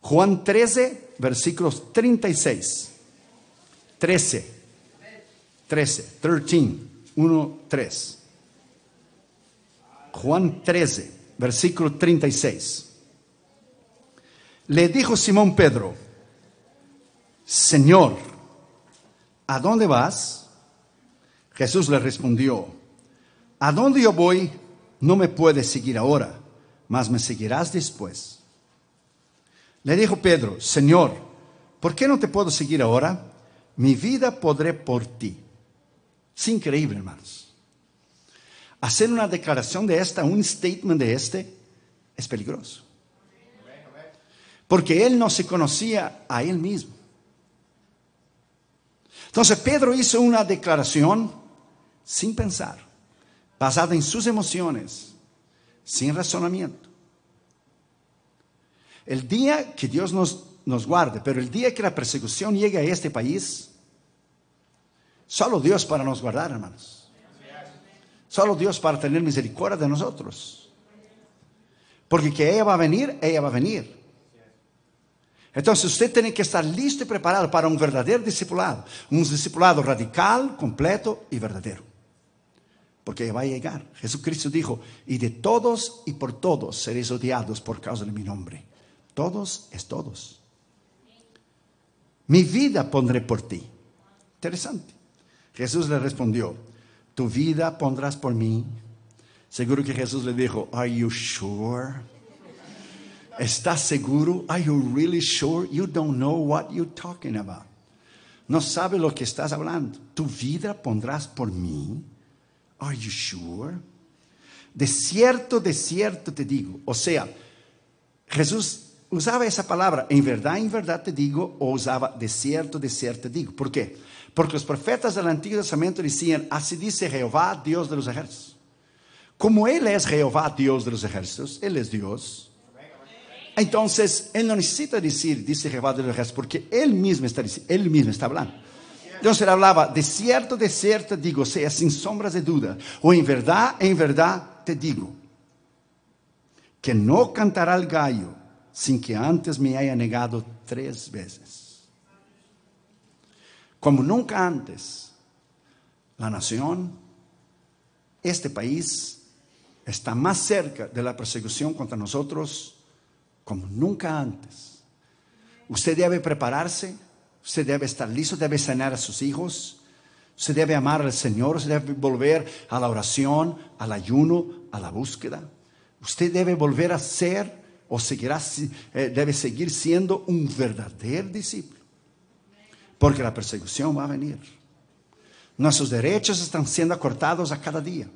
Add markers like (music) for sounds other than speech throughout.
Juan 13, versículos 36. 13. 13. 13. 1, 3. Juan 13, versículo 36. Le dijo Simón Pedro, Señor, ¿a dónde vas? Jesús le respondió, a dónde yo voy no me puedes seguir ahora, mas me seguirás después. Le dijo Pedro, Señor, ¿por qué no te puedo seguir ahora? Mi vida podré por ti. Es increíble, hermanos. Hacer una declaración de esta, un statement de este, es peligroso. Porque él no se conocía a él mismo. Entonces Pedro hizo una declaración sin pensar, basada en sus emociones, sin razonamiento. El día que Dios nos, nos guarde, pero el día que la persecución llegue a este país, solo Dios para nos guardar, hermanos. Solo Dios para tener misericordia de nosotros. Porque que ella va a venir, ella va a venir. Entonces usted tiene que estar listo y preparado para un verdadero discipulado, un discipulado radical, completo y verdadero. Porque va a llegar. Jesucristo dijo, y de todos y por todos seréis odiados por causa de mi nombre. Todos es todos. Mi vida pondré por ti. Interesante. Jesús le respondió, tu vida pondrás por mí. Seguro que Jesús le dijo, are you sure? ¿Estás seguro? Are you really sure? You don't know what you're talking about. No sabe lo que estás hablando. ¿Tu vida pondrás por mí? Are you sure? De cierto, de cierto te digo. O sea, Jesús usaba esa palabra, en verdad, en verdad te digo, o usaba de cierto, de cierto te digo. ¿Por qué? Porque los profetas del Antiguo Testamento decían, así dice Jehová, Dios de los ejércitos. Como Él es Jehová, Dios de los ejércitos, Él es Dios. Entonces, Él no necesita decir, dice Jehová de los ejércitos, porque Él mismo está diciendo, Él mismo está hablando. Entonces él hablaba, de cierto, de cierto digo, sea sin sombras de duda, o en verdad, en verdad te digo, que no cantará el gallo sin que antes me haya negado tres veces. Como nunca antes, la nación, este país, está más cerca de la persecución contra nosotros como nunca antes. Usted debe prepararse, usted debe estar listo, debe sanar a sus hijos, usted debe amar al Señor, usted debe volver a la oración, al ayuno, a la búsqueda. Usted debe volver a ser o seguirá, eh, debe seguir siendo un verdadero discípulo. Porque la persecución va a venir. Nuestros derechos están siendo acortados a cada día.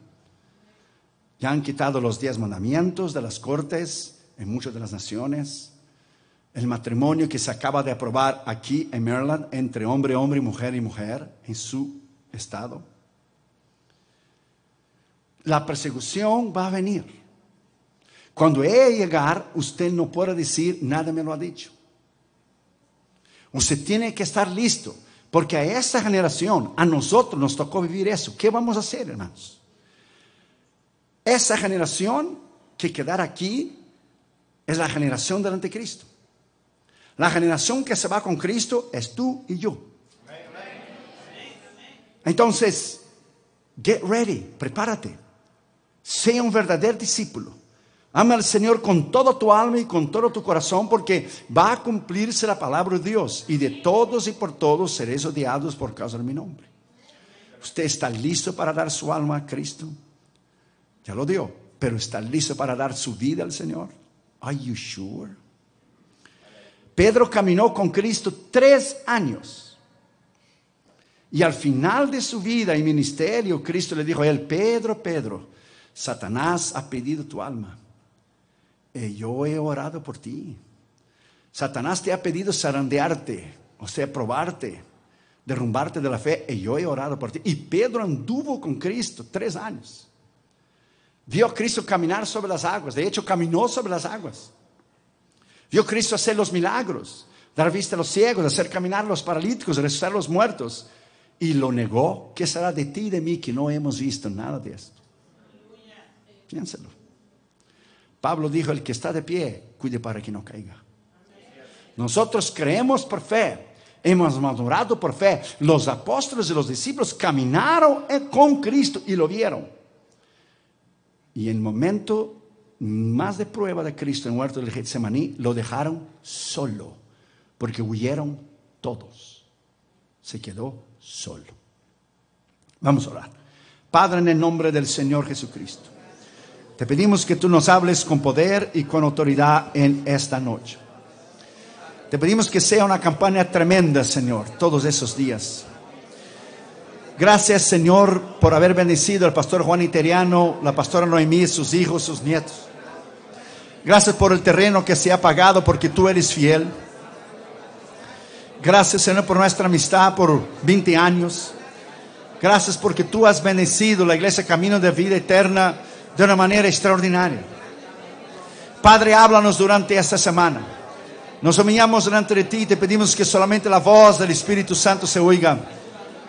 Ya han quitado los diez mandamientos de las cortes en muchas de las naciones. El matrimonio que se acaba de aprobar aquí en Maryland entre hombre, hombre mujer y mujer en su estado. La persecución va a venir. Cuando ella llegar, usted no puede decir, nada me lo ha dicho. Usted tiene que estar listo, porque a esta generación, a nosotros nos tocó vivir eso. ¿Qué vamos a hacer, hermanos? Esa generación que quedar aquí es la generación del anticristo. La generación que se va con Cristo es tú y yo. Entonces, get ready, prepárate. Sea un verdadero discípulo. Ama al Señor con todo tu alma y con todo tu corazón porque va a cumplirse la palabra de Dios y de todos y por todos seréis odiados por causa de mi nombre. ¿Usted está listo para dar su alma a Cristo? Ya lo dio, pero está listo para dar su vida al Señor. Are you sure? Pedro caminó con Cristo tres años. Y al final de su vida y ministerio, Cristo le dijo a él, Pedro, Pedro, Satanás ha pedido tu alma. Y yo he orado por ti. Satanás te ha pedido zarandearte, o sea, probarte, derrumbarte de la fe. Y yo he orado por ti. Y Pedro anduvo con Cristo tres años. Vio a Cristo caminar sobre las aguas. De hecho, caminó sobre las aguas. Vio a Cristo hacer los milagros, dar vista a los ciegos, hacer caminar a los paralíticos, resucitar a los muertos. Y lo negó. ¿Qué será de ti y de mí que no hemos visto nada de esto? Piénselo. Pablo dijo, el que está de pie, cuide para que no caiga. Nosotros creemos por fe. Hemos madurado por fe. Los apóstoles y los discípulos caminaron con Cristo y lo vieron. Y en el momento más de prueba de Cristo en el huerto del Getsemaní, lo dejaron solo, porque huyeron todos. Se quedó solo. Vamos a orar. Padre, en el nombre del Señor Jesucristo, te pedimos que tú nos hables con poder y con autoridad en esta noche. Te pedimos que sea una campaña tremenda, Señor, todos esos días. Gracias, Señor, por haber bendecido al pastor Juan Iteriano, la pastora Noemí, sus hijos, sus nietos. Gracias por el terreno que se ha pagado porque tú eres fiel. Gracias, Señor, por nuestra amistad por 20 años. Gracias porque tú has bendecido la iglesia Camino de Vida Eterna de una manera extraordinaria. Padre, háblanos durante esta semana. Nos humillamos delante de ti y te pedimos que solamente la voz del Espíritu Santo se oiga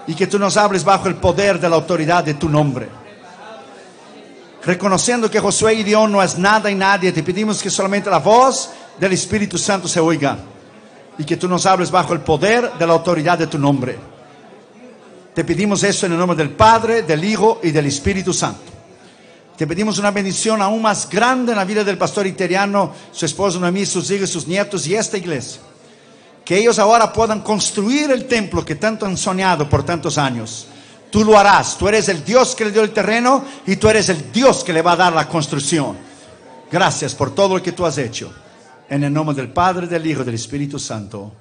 y que tú nos hables bajo el poder de la autoridad de tu nombre. Reconociendo que Josué y Dios no es nada y nadie, te pedimos que solamente la voz del Espíritu Santo se oiga y que tú nos hables bajo el poder de la autoridad de tu nombre. Te pedimos eso en el nombre del Padre, del Hijo y del Espíritu Santo. Te pedimos una bendición aún más grande en la vida del pastor iteriano, su esposo Noemí, sus hijos, sus nietos y esta iglesia. Que ellos ahora puedan construir el templo que tanto han soñado por tantos años. Tú lo harás. Tú eres el Dios que le dio el terreno y tú eres el Dios que le va a dar la construcción. Gracias por todo lo que tú has hecho. En el nombre del Padre, del Hijo del Espíritu Santo.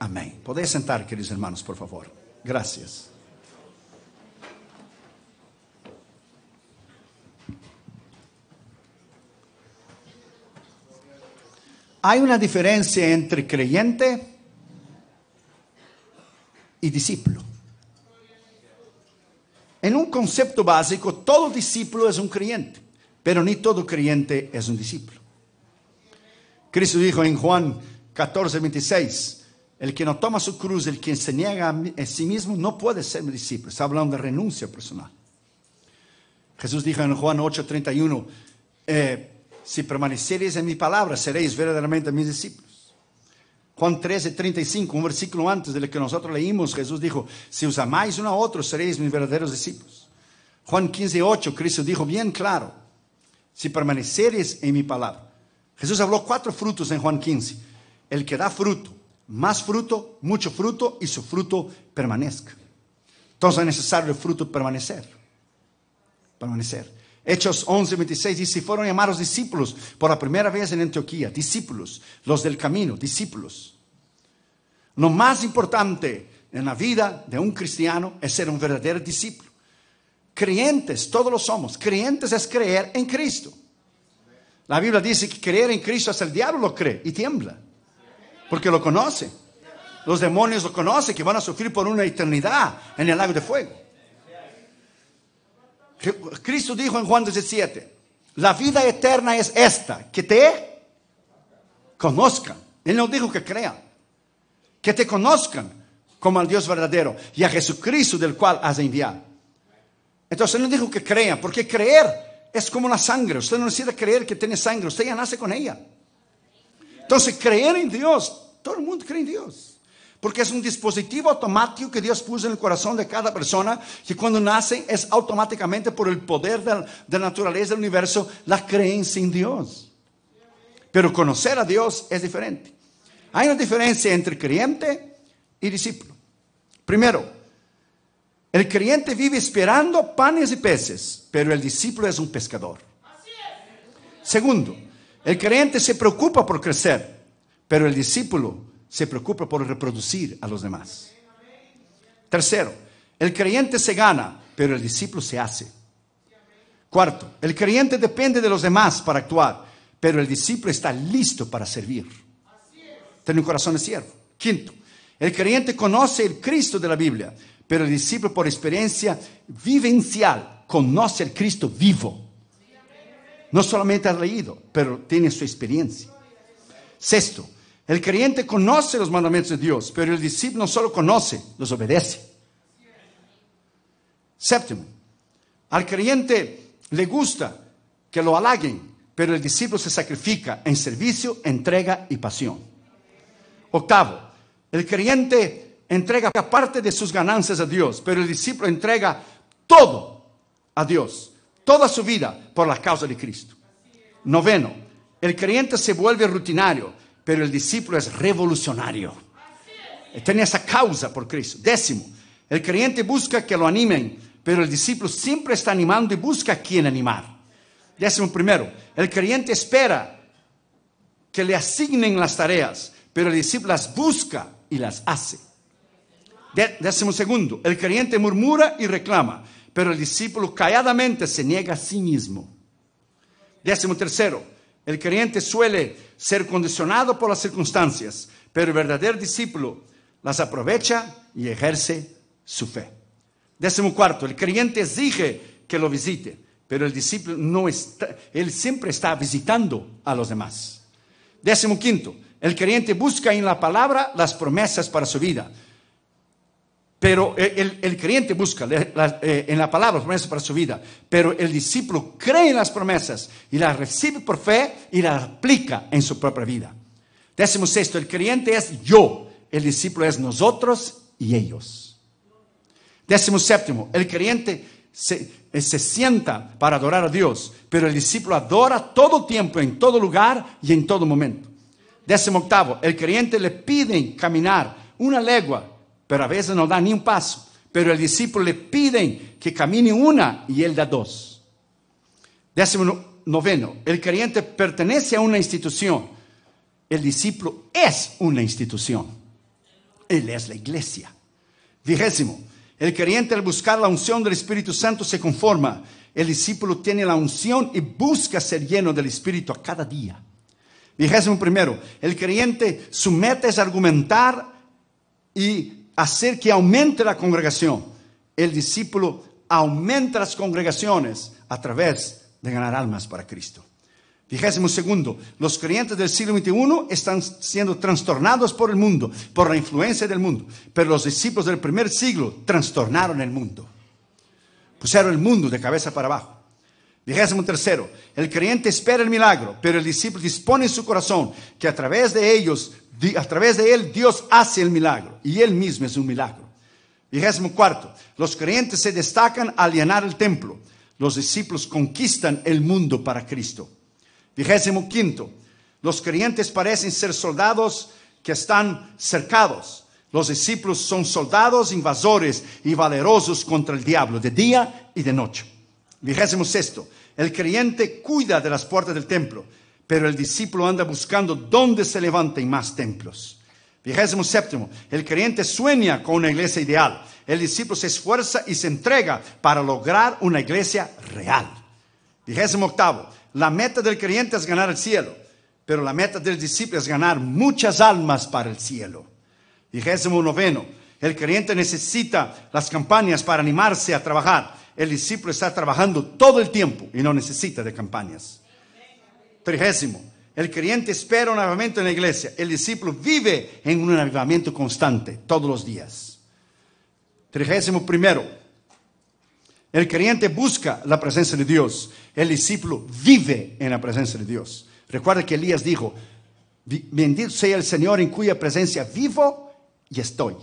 Amén. Podéis sentar, queridos hermanos, por favor. Gracias. Hay una diferencia entre creyente y discípulo. En un concepto básico, todo discípulo es un creyente, pero ni todo creyente es un discípulo. Cristo dijo en Juan 14, 26, el que no toma su cruz, el que se niega a sí mismo, no puede ser mi discípulo. Está hablando de renuncia personal. Jesús dijo en Juan 8, 31, eh, si permaneceréis en mi palabra, seréis verdaderamente mis discípulos. Juan 13, 35, un versículo antes de lo que nosotros leímos, Jesús dijo, si os amáis uno a otro, seréis mis verdaderos discípulos. Juan 15, 8, Cristo dijo bien claro, si permaneceréis en mi palabra. Jesús habló cuatro frutos en Juan 15. El que da fruto, más fruto, mucho fruto y su fruto permanezca. Entonces es necesario el fruto permanecer. Permanecer. Hechos 11, 26 dice, fueron llamados discípulos por la primera vez en Antioquía, discípulos, los del camino, discípulos. Lo más importante en la vida de un cristiano es ser un verdadero discípulo. Creyentes, todos lo somos. Creyentes es creer en Cristo. La Biblia dice que creer en Cristo hasta el diablo lo cree y tiembla, porque lo conoce. Los demonios lo conocen, que van a sufrir por una eternidad en el lago de fuego. Cristo dijo en Juan 17, la vida eterna es esta, que te conozcan. Él no dijo que crean, que te conozcan como al Dios verdadero y a Jesucristo del cual has enviado. Entonces Él no dijo que crean, porque creer es como la sangre. Usted no necesita creer que tiene sangre, usted ya nace con ella. Entonces creer en Dios, todo el mundo cree en Dios. Porque es un dispositivo automático que Dios puso en el corazón de cada persona, que cuando nace es automáticamente por el poder de la naturaleza del universo la creencia en Dios. Pero conocer a Dios es diferente. Hay una diferencia entre creyente y discípulo. Primero, el creyente vive esperando panes y peces, pero el discípulo es un pescador. Segundo, el creyente se preocupa por crecer, pero el discípulo se preocupa por reproducir a los demás. Tercero, el creyente se gana, pero el discípulo se hace. Cuarto, el creyente depende de los demás para actuar, pero el discípulo está listo para servir. Tiene un corazón de siervo. Quinto, el creyente conoce el Cristo de la Biblia, pero el discípulo por experiencia vivencial conoce el Cristo vivo. No solamente ha leído, pero tiene su experiencia. Sexto, el creyente conoce los mandamientos de Dios, pero el discípulo no solo conoce, los obedece. Séptimo, al creyente le gusta que lo halaguen, pero el discípulo se sacrifica en servicio, entrega y pasión. Octavo, el creyente entrega parte de sus ganancias a Dios, pero el discípulo entrega todo a Dios, toda su vida por la causa de Cristo. Noveno, el creyente se vuelve rutinario, pero el discípulo es revolucionario. Tiene esa causa por Cristo. Décimo, el creyente busca que lo animen, pero el discípulo siempre está animando y busca a quien animar. Décimo primero, el creyente espera que le asignen las tareas, pero el discípulo las busca y las hace. Décimo segundo, el creyente murmura y reclama, pero el discípulo calladamente se niega a sí mismo. Décimo tercero, el creyente suele ser condicionado por las circunstancias, pero el verdadero discípulo las aprovecha y ejerce su fe. Décimo cuarto, el creyente exige que lo visite, pero el discípulo no está, él siempre está visitando a los demás. Décimo quinto, el creyente busca en la palabra las promesas para su vida. Pero el, creyente busca eh, en la palabra promesas para su vida. Pero el discípulo cree en las promesas y las recibe por fe y las aplica en su propia vida. Décimo sexto, el creyente es yo, el discípulo es nosotros y ellos. Décimo séptimo, el creyente se, eh, se, sienta para adorar a Dios, pero el discípulo adora todo tiempo, en todo lugar y en todo momento. Décimo octavo, el creyente le piden caminar una legua, pero a veces no da ni un paso. Pero el discípulo le piden que camine una y él da dos. Décimo noveno, el creyente pertenece a una institución. El discípulo es una institución. Él es la iglesia. Vigésimo, el creyente al buscar la unción del Espíritu Santo se conforma. El discípulo tiene la unción y busca ser lleno del Espíritu a cada día. Vigésimo primero, el creyente su meta es argumentar y hacer que aumente la congregación. El discípulo aumenta las congregaciones a través de ganar almas para Cristo. Vigésimo segundo, los creyentes del siglo XXI están siendo trastornados por el mundo, por la influencia del mundo, pero los discípulos del primer siglo trastornaron el mundo, pusieron el mundo de cabeza para abajo. Vigésimo tercero, el creyente espera el milagro, pero el discípulo dispone en su corazón que a través de ellos, a través de él, Dios hace el milagro y él mismo es un milagro. Vigésimo cuarto, los creyentes se destacan al llenar el templo, los discípulos conquistan el mundo para Cristo. Vigésimo quinto, los creyentes parecen ser soldados que están cercados. Los discípulos son soldados invasores y valerosos contra el diablo de día y de noche. Vigésimo sexto, el creyente cuida de las puertas del templo, pero el discípulo anda buscando dónde se levanten más templos. Vigésimo séptimo, el creyente sueña con una iglesia ideal. El discípulo se esfuerza y se entrega para lograr una iglesia real. Vigésimo octavo, la meta del creyente es ganar el cielo, pero la meta del discípulo es ganar muchas almas para el cielo. Vigésimo noveno, el creyente necesita las campañas para animarse a trabajar. El discípulo está trabajando todo el tiempo y no necesita de campañas. Trigésimo, el creyente espera un avivamiento en la iglesia. El discípulo vive en un avivamiento constante todos los días. Trigésimo primero, el creyente busca la presencia de Dios. El discípulo vive en la presencia de Dios. Recuerda que Elías dijo, bendito sea el Señor en cuya presencia vivo y estoy.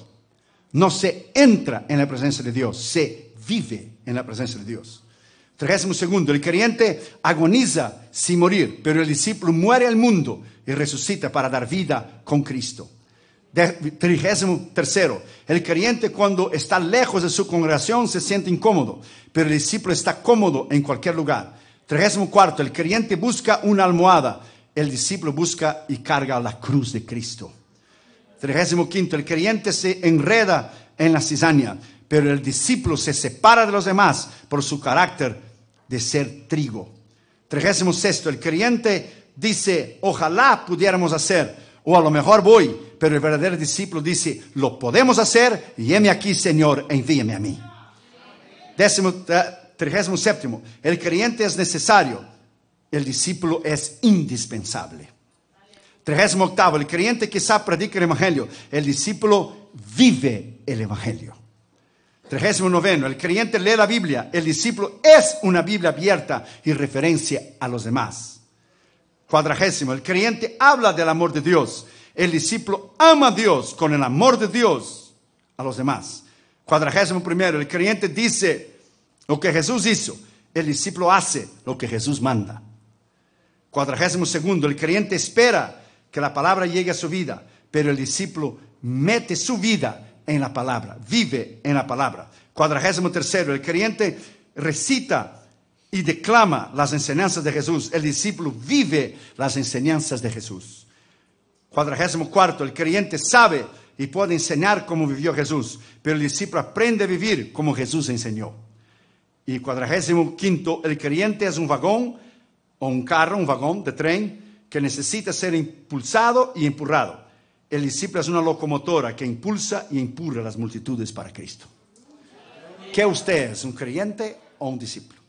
No se entra en la presencia de Dios, se vive en la presencia de Dios. Trigésimo segundo, el creyente agoniza sin morir, pero el discípulo muere al mundo y resucita para dar vida con Cristo. Trigésimo tercero, el creyente cuando está lejos de su congregación se siente incómodo, pero el discípulo está cómodo en cualquier lugar. Trigésimo cuarto, el creyente busca una almohada, el discípulo busca y carga la cruz de Cristo. Trigésimo quinto, el creyente se enreda en la cizaña, pero el discípulo se separa de los demás por su carácter de ser trigo. Trigésimo sexto, el creyente dice, ojalá pudiéramos hacer, o a lo mejor voy, pero el verdadero discípulo dice, lo podemos hacer y aquí, Señor, envíame a mí. Décimo, eh, trigésimo séptimo, el creyente es necesario, el discípulo es indispensable. Trigésimo octavo, el creyente quizá predica el evangelio, el discípulo vive el evangelio. Trigésimo noveno, el creyente lee la Biblia, el discípulo es una Biblia abierta y referencia a los demás. Cuadragésimo, el creyente habla del amor de Dios. El discípulo ama a Dios con el amor de Dios a los demás. Cuadragésimo primero, el creyente dice lo que Jesús hizo. El discípulo hace lo que Jesús manda. Cuadragésimo segundo, el creyente espera que la palabra llegue a su vida, pero el discípulo mete su vida en la palabra, vive en la palabra. Cuadragésimo tercero, el creyente recita y declama las enseñanzas de Jesús. El discípulo vive las enseñanzas de Jesús. Cuadragésimo cuarto, el creyente sabe y puede enseñar cómo vivió Jesús, pero el discípulo aprende a vivir como Jesús enseñó. Y cuadragésimo quinto, el creyente es un vagón o un carro, un vagón de tren que necesita ser impulsado y empurrado. El discípulo es una locomotora que impulsa y empurra las multitudes para Cristo. ¿Qué usted es? ¿Un creyente o un discípulo?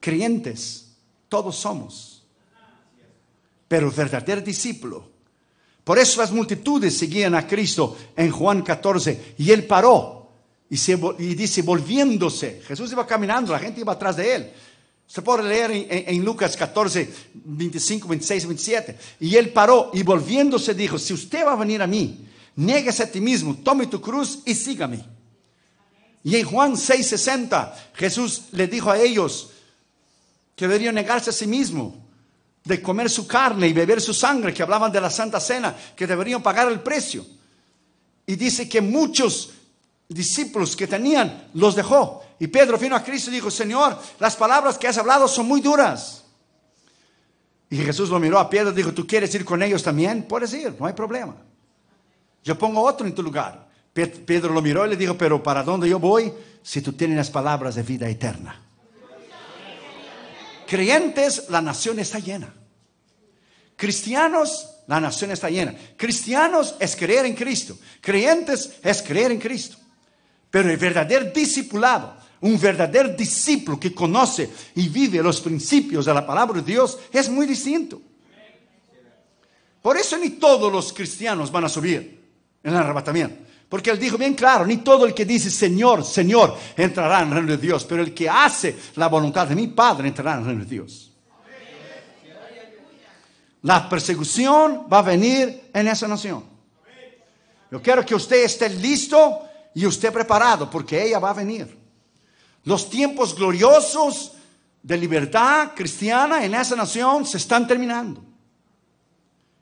Creyentes, todos somos. Pero verdadero discípulo. Por eso las multitudes seguían a Cristo en Juan 14 y él paró y, se, y dice, volviéndose, Jesús iba caminando, la gente iba atrás de él. Se puede leer en, Lucas 14, 25, 26, 27. Y él paró y volviéndose dijo, si usted va a venir a mí, nieguese a ti mismo, tome tu cruz y sígame. Y en Juan 6, 60, Jesús le dijo a ellos que deberían negarse a sí mismo, de comer su carne y beber su sangre, que hablaban de la Santa Cena, que deberían pagar el precio. Y dice que muchos discípulos que tenían los dejó y Pedro vino a Cristo y dijo, Señor, las palabras que has hablado son muy duras. Y Jesús lo miró a Pedro y dijo, ¿tú quieres ir con ellos también? Puedes ir, no hay problema. Yo pongo otro en tu lugar. Pedro lo miró y le dijo, pero ¿para dónde yo voy si tú tienes las palabras de vida eterna? Creyentes, la nación está llena. Cristianos, la nación está llena. Cristianos es creer en Cristo. Creyentes es creer en Cristo. Pero el verdadero discipulado un verdadero discípulo que conoce y vive los principios de la palabra de Dios es muy distinto. Por eso ni todos los cristianos van a subir en el arrebatamiento. Porque él dijo bien claro, ni todo el que dice Señor, Señor, entrará en el reino de Dios, pero el que hace la voluntad de mi Padre entrará en el reino de Dios. La persecución va a venir en esa nación. Yo quiero que usted esté listo y usted preparado, porque ella va a venir. Los tiempos gloriosos de libertad cristiana en esa nación se están terminando.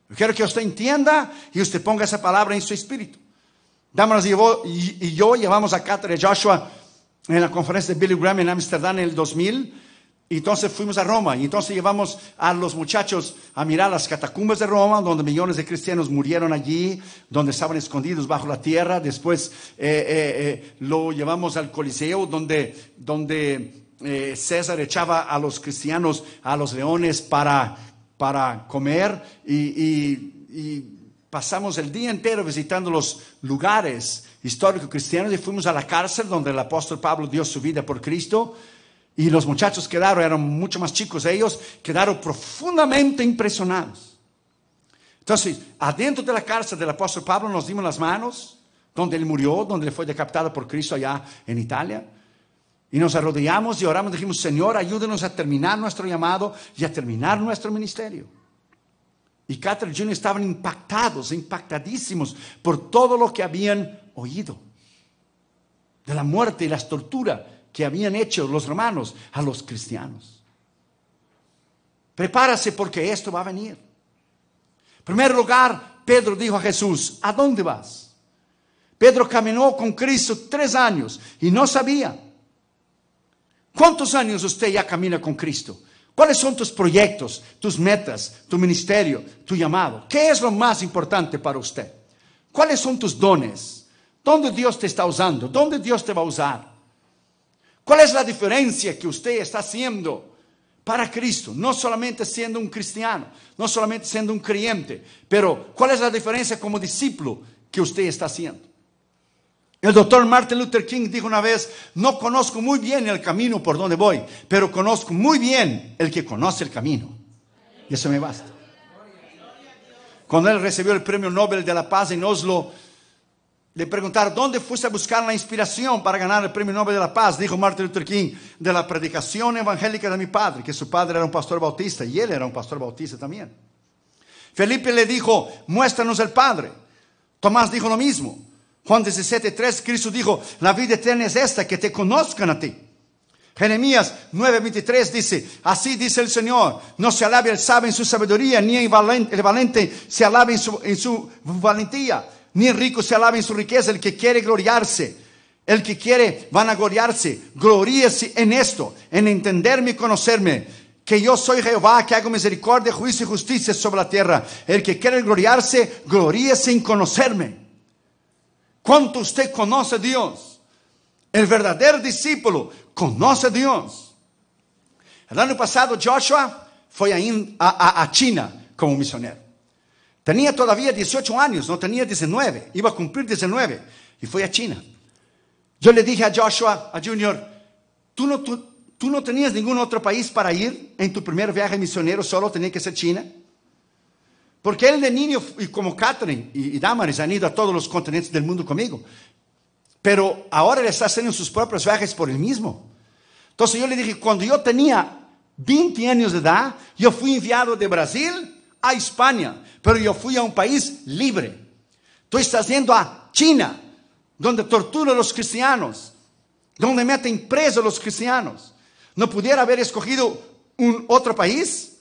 Yo quiero que usted entienda y usted ponga esa palabra en su espíritu. Dámonos y yo llevamos a Cátedra Joshua en la conferencia de Billy Graham en Amsterdam en el 2000 y entonces fuimos a Roma y entonces llevamos a los muchachos a mirar las catacumbas de Roma, donde millones de cristianos murieron allí, donde estaban escondidos bajo la tierra. Después eh, eh, eh, lo llevamos al Coliseo, donde, donde César echaba a los cristianos a los leones para, para comer y, y pasamos el día entero visitando los lugares históricos cristianos y fuimos a la cárcel donde el apóstol Pablo dio su vida por Cristo. Y los muchachos quedaron, eran mucho más chicos ellos, quedaron profundamente impresionados. Entonces, adentro de la cárcel del apóstol Pablo nos dimos las manos, donde él murió, donde fue decapitado por Cristo allá en Italia. Y nos arrodillamos y oramos, dijimos, Señor, ayúdenos a terminar nuestro llamado y a terminar nuestro ministerio. Y Catherine y Junior estaban impactados, impactadísimos por todo lo que habían oído. De la muerte y las torturas que habían hecho los romanos a los cristianos. Prepárase porque esto va a venir. En primer lugar, Pedro dijo a Jesús, ¿a dónde vas? Pedro caminó con Cristo tres años y no sabía. ¿Cuántos años usted ya camina con Cristo? ¿Cuáles son tus proyectos, tus metas, tu ministerio, tu llamado? ¿Qué es lo más importante para usted? ¿Cuáles son tus dones? ¿Dónde Dios te está usando? ¿Dónde Dios te va a usar? ¿Cuál es la diferencia que usted está haciendo para Cristo? No solamente siendo un cristiano, no solamente siendo un creyente, pero ¿cuál es la diferencia como discípulo que usted está haciendo? El doctor Martin Luther King dijo una vez, no conozco muy bien el camino por donde voy, pero conozco muy bien el que conoce el camino. Y eso me basta. Cuando él recibió el premio Nobel de la Paz en Oslo, le preguntaron, ¿dónde fuiste a buscar la inspiración para ganar el Premio Nobel de la Paz? Dijo Martin Luther King, de la predicación evangélica de mi padre, que su padre era un pastor bautista y él era un pastor bautista también. Felipe le dijo, muéstranos el Padre. Tomás dijo lo mismo. Juan 17.3, Cristo dijo, la vida eterna es esta, que te conozcan a ti. Jeremías 9:23 dice, así dice el Señor, no se alabe el sabio en su sabiduría, ni el valente, se alabe en su valentía, ni rico se alabe en su riqueza, el que quiere gloriarse. El que quiere vanagloriarse, gloríese en esto, en entenderme y conocerme, que yo soy Jehová, que hago misericordia, juicio y justicia sobre la tierra. El que quiere gloriarse, gloríese en conocerme. ¿Cuánto usted conoce a Dios? El verdadero discípulo conoce a Dios. El año pasado Joshua fue a, China como misionero. Tenía todavía 18 años, no tenía 19, iba a cumplir 19 y fue a China. Yo le dije a Joshua, a Junior, ¿tú no, tú, no tenías ningún otro país para ir en tu primer viaje misionero, solo tenía que ser China? Porque él de niño, y como Catherine y, y Damaris han ido a todos los continentes del mundo conmigo. Pero ahora él está haciendo sus propios viajes por él mismo. Entonces yo le dije, cuando yo tenía 20 años de edad, yo fui enviado de Brasil a España, pero yo fui a un país libre. Tú estás yendo a China, donde tortura a los cristianos, donde meten presos a los cristianos. ¿No pudiera haber escogido un otro país?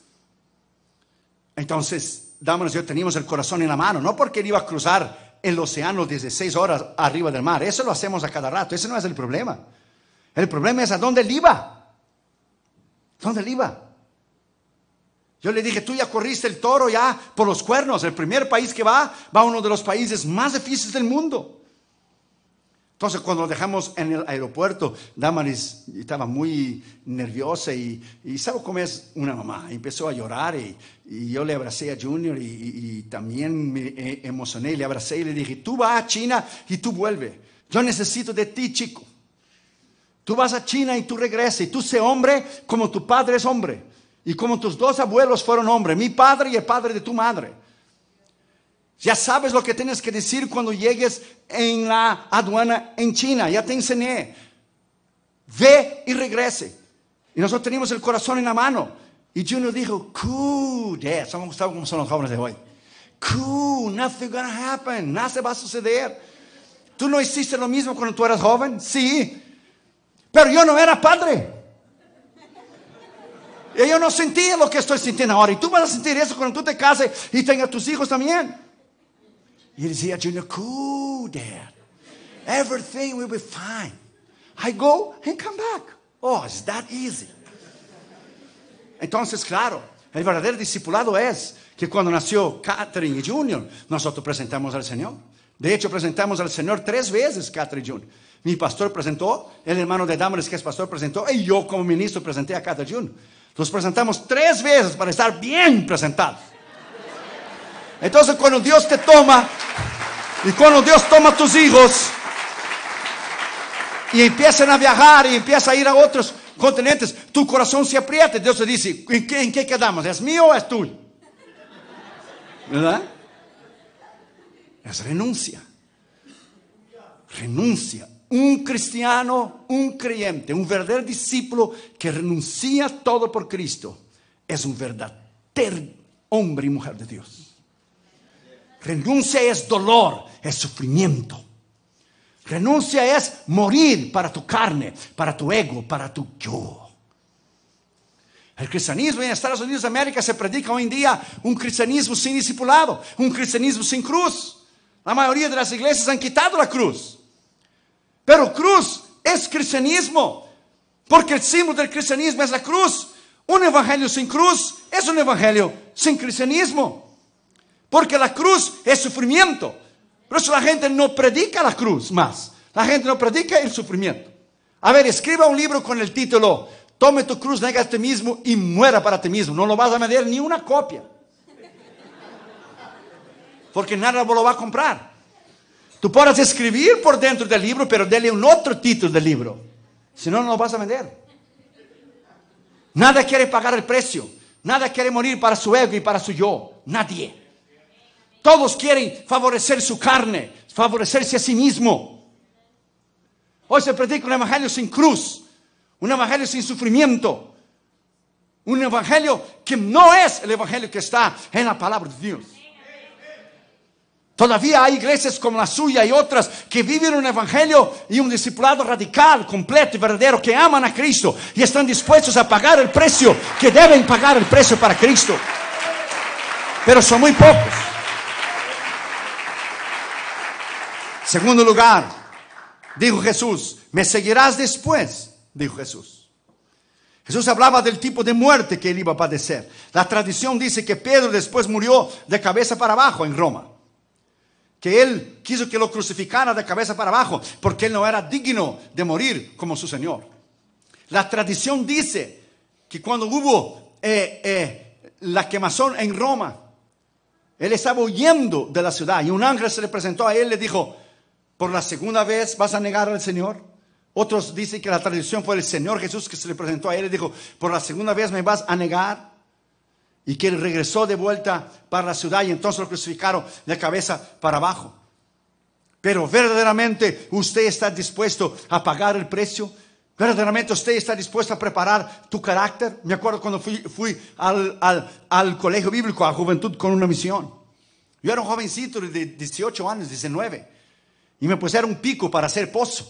Entonces, dámonos, yo teníamos el corazón en la mano, no porque iba a cruzar el océano desde seis horas arriba del mar, eso lo hacemos a cada rato, ese no es el problema. El problema es a dónde él iba. ¿Dónde él iba? Yo le dije, tú ya corriste el toro ya por los cuernos. El primer país que va, va a uno de los países más difíciles del mundo. Entonces, cuando lo dejamos en el aeropuerto, Damaris estaba muy nerviosa y, y ¿sabe cómo es una mamá? Empezó a llorar y, yo le abracé a Junior y, también me e, emocioné, le abracé y le dije, tú vas a China y tú vuelves. Yo necesito de ti, chico. Tú vas a China y tú regresas y tú sé hombre como tu padre es hombre y como tus dos abuelos fueron hombres, mi padre y el padre de tu madre. Ya sabes lo que tienes que decir cuando llegues en la aduana en China. Ya te enseñé. Ve y regrese. Y nosotros teníamos el corazón en la mano. Y Junior dijo, cool, dad. Somos como son los jóvenes de hoy. Cool, nothing gonna happen. Nada va a suceder. ¿Tú no hiciste lo mismo cuando tú eras joven? Sí. Pero yo no era padre. Yo no sentía lo que estoy sintiendo ahora. Y tú vas a sentir eso cuando tú te cases y tengas tus hijos también. Y decía Junior, cool, Dad. Everything will be fine. I go and come back. Oh, it's that easy. Entonces, claro, el verdadero discipulado es que cuando nació Catherine y Junior, nosotros presentamos al Señor. De hecho, presentamos al Señor tres veces, Catherine y Junior. Mi pastor presentó, el hermano de Damaris, que es pastor, presentó, y yo como ministro presenté a Catherine Junior. Los presentamos tres veces para estar bien presentados. Entonces cuando Dios te toma y cuando Dios toma a tus hijos y empiezan a viajar y empieza a ir a otros continentes, tu corazón se aprieta. Dios te dice, ¿en qué, ¿en qué quedamos? ¿Es mío o es tuyo? ¿Verdad? Es renuncia. Renuncia. Un cristiano, un creyente, un verdadero discípulo que renuncia todo por Cristo, es un verdadero hombre y mujer de Dios. Renuncia es dolor, es sufrimiento. Renuncia es morir para tu carne, para tu ego, para tu yo. El cristianismo en Estados Unidos de América se predica hoy en día un cristianismo sin discipulado, un cristianismo sin cruz. La mayoría de las iglesias han quitado la cruz. Pero cruz es cristianismo, porque el símbolo del cristianismo es la cruz. Un evangelio sin cruz es un evangelio sin cristianismo. Porque la cruz es sufrimiento. Por eso la gente no predica la cruz más. La gente no predica el sufrimiento. A ver, escriba un libro con el título Tome tu cruz, nega a ti mismo y muera para ti mismo. No lo vas a medir ni una copia. Porque nada lo va a comprar. Tú puedes escribir por dentro del libro, pero dele un otro título del libro. Si no, no lo vas a vender. Nada quiere pagar el precio. Nada quiere morir para su ego y para su yo. Nadie. Todos quieren favorecer su carne, favorecerse a sí mismo. Hoy se predica un evangelio sin cruz, un evangelio sin sufrimiento. Un evangelio que no es el evangelio que está en la palabra de Dios. Todavía hay iglesias como la suya y otras que viven un evangelio y un discipulado radical, completo y verdadero, que aman a Cristo y están dispuestos a pagar el precio, que deben pagar el precio para Cristo. Pero son muy pocos. Segundo lugar, dijo Jesús, me seguirás después, dijo Jesús. Jesús hablaba del tipo de muerte que él iba a padecer. La tradición dice que Pedro después murió de cabeza para abajo en Roma. Que él quiso que lo crucificara de cabeza para abajo porque él no era digno de morir como su Señor. La tradición dice que cuando hubo eh, eh, la quemazón en Roma, él estaba huyendo de la ciudad y un ángel se le presentó a él y le dijo, por la segunda vez vas a negar al Señor. Otros dicen que la tradición fue el Señor Jesús que se le presentó a él y dijo, por la segunda vez me vas a negar. Y que regresó de vuelta para la ciudad y entonces lo crucificaron de cabeza para abajo. Pero verdaderamente usted está dispuesto a pagar el precio. Verdaderamente usted está dispuesto a preparar tu carácter. Me acuerdo cuando fui, fui al, al, al colegio bíblico, a juventud con una misión. Yo era un jovencito de 18 años, 19. Y me pusieron un pico para hacer pozo.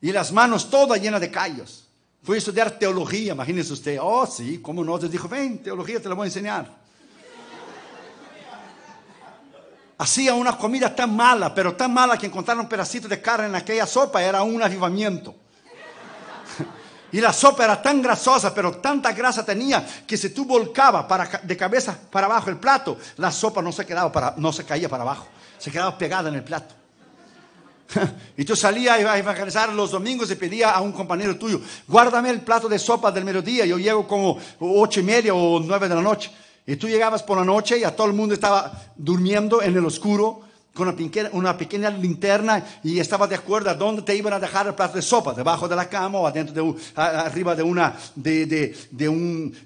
Y las manos todas llenas de callos. Fui a estudiar teología, imagínese usted. Oh, sí, como no. Dios dijo, ven, teología te la voy a enseñar. Hacía una comida tan mala, pero tan mala que encontraron un pedacito de carne en aquella sopa, era un avivamiento. (laughs) Y la sopa era tan grasosa, pero tanta grasa tenía que si tú volcaba para, de cabeza para abajo el plato, la sopa no se, quedaba para, no se caía para abajo se quedaba pegada en el plato. (laughs) y tú salías a evangelizar los domingos y pedía a un compañero tuyo, guárdame el plato de sopa del mediodía, yo llego como ocho y media o nueve de la noche. Y tú llegabas por la noche y a todo el mundo estaba durmiendo en el oscuro con una pequeña, linterna y estaba de acuerdo a dónde te iban a dejar el plato de sopa, debajo de la cama o adentro de arriba de una, eh,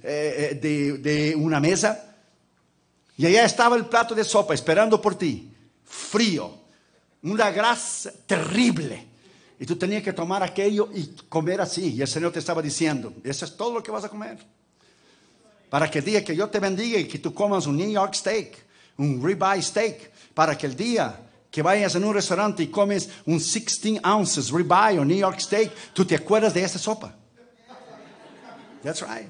eh, de una mesa. Y allá estaba el plato de sopa esperando por ti frío, una grasa terrible. Y tú tenías que tomar aquello y comer así. Y el Señor te estaba diciendo, eso es todo lo que vas a comer. Para que el día que yo te bendiga y que tú comas un New York steak, un ribeye steak, para que el día que vayas en un restaurante y comes un 16 ounces ribeye o New York steak, tú te acuerdas de esa sopa. That's right.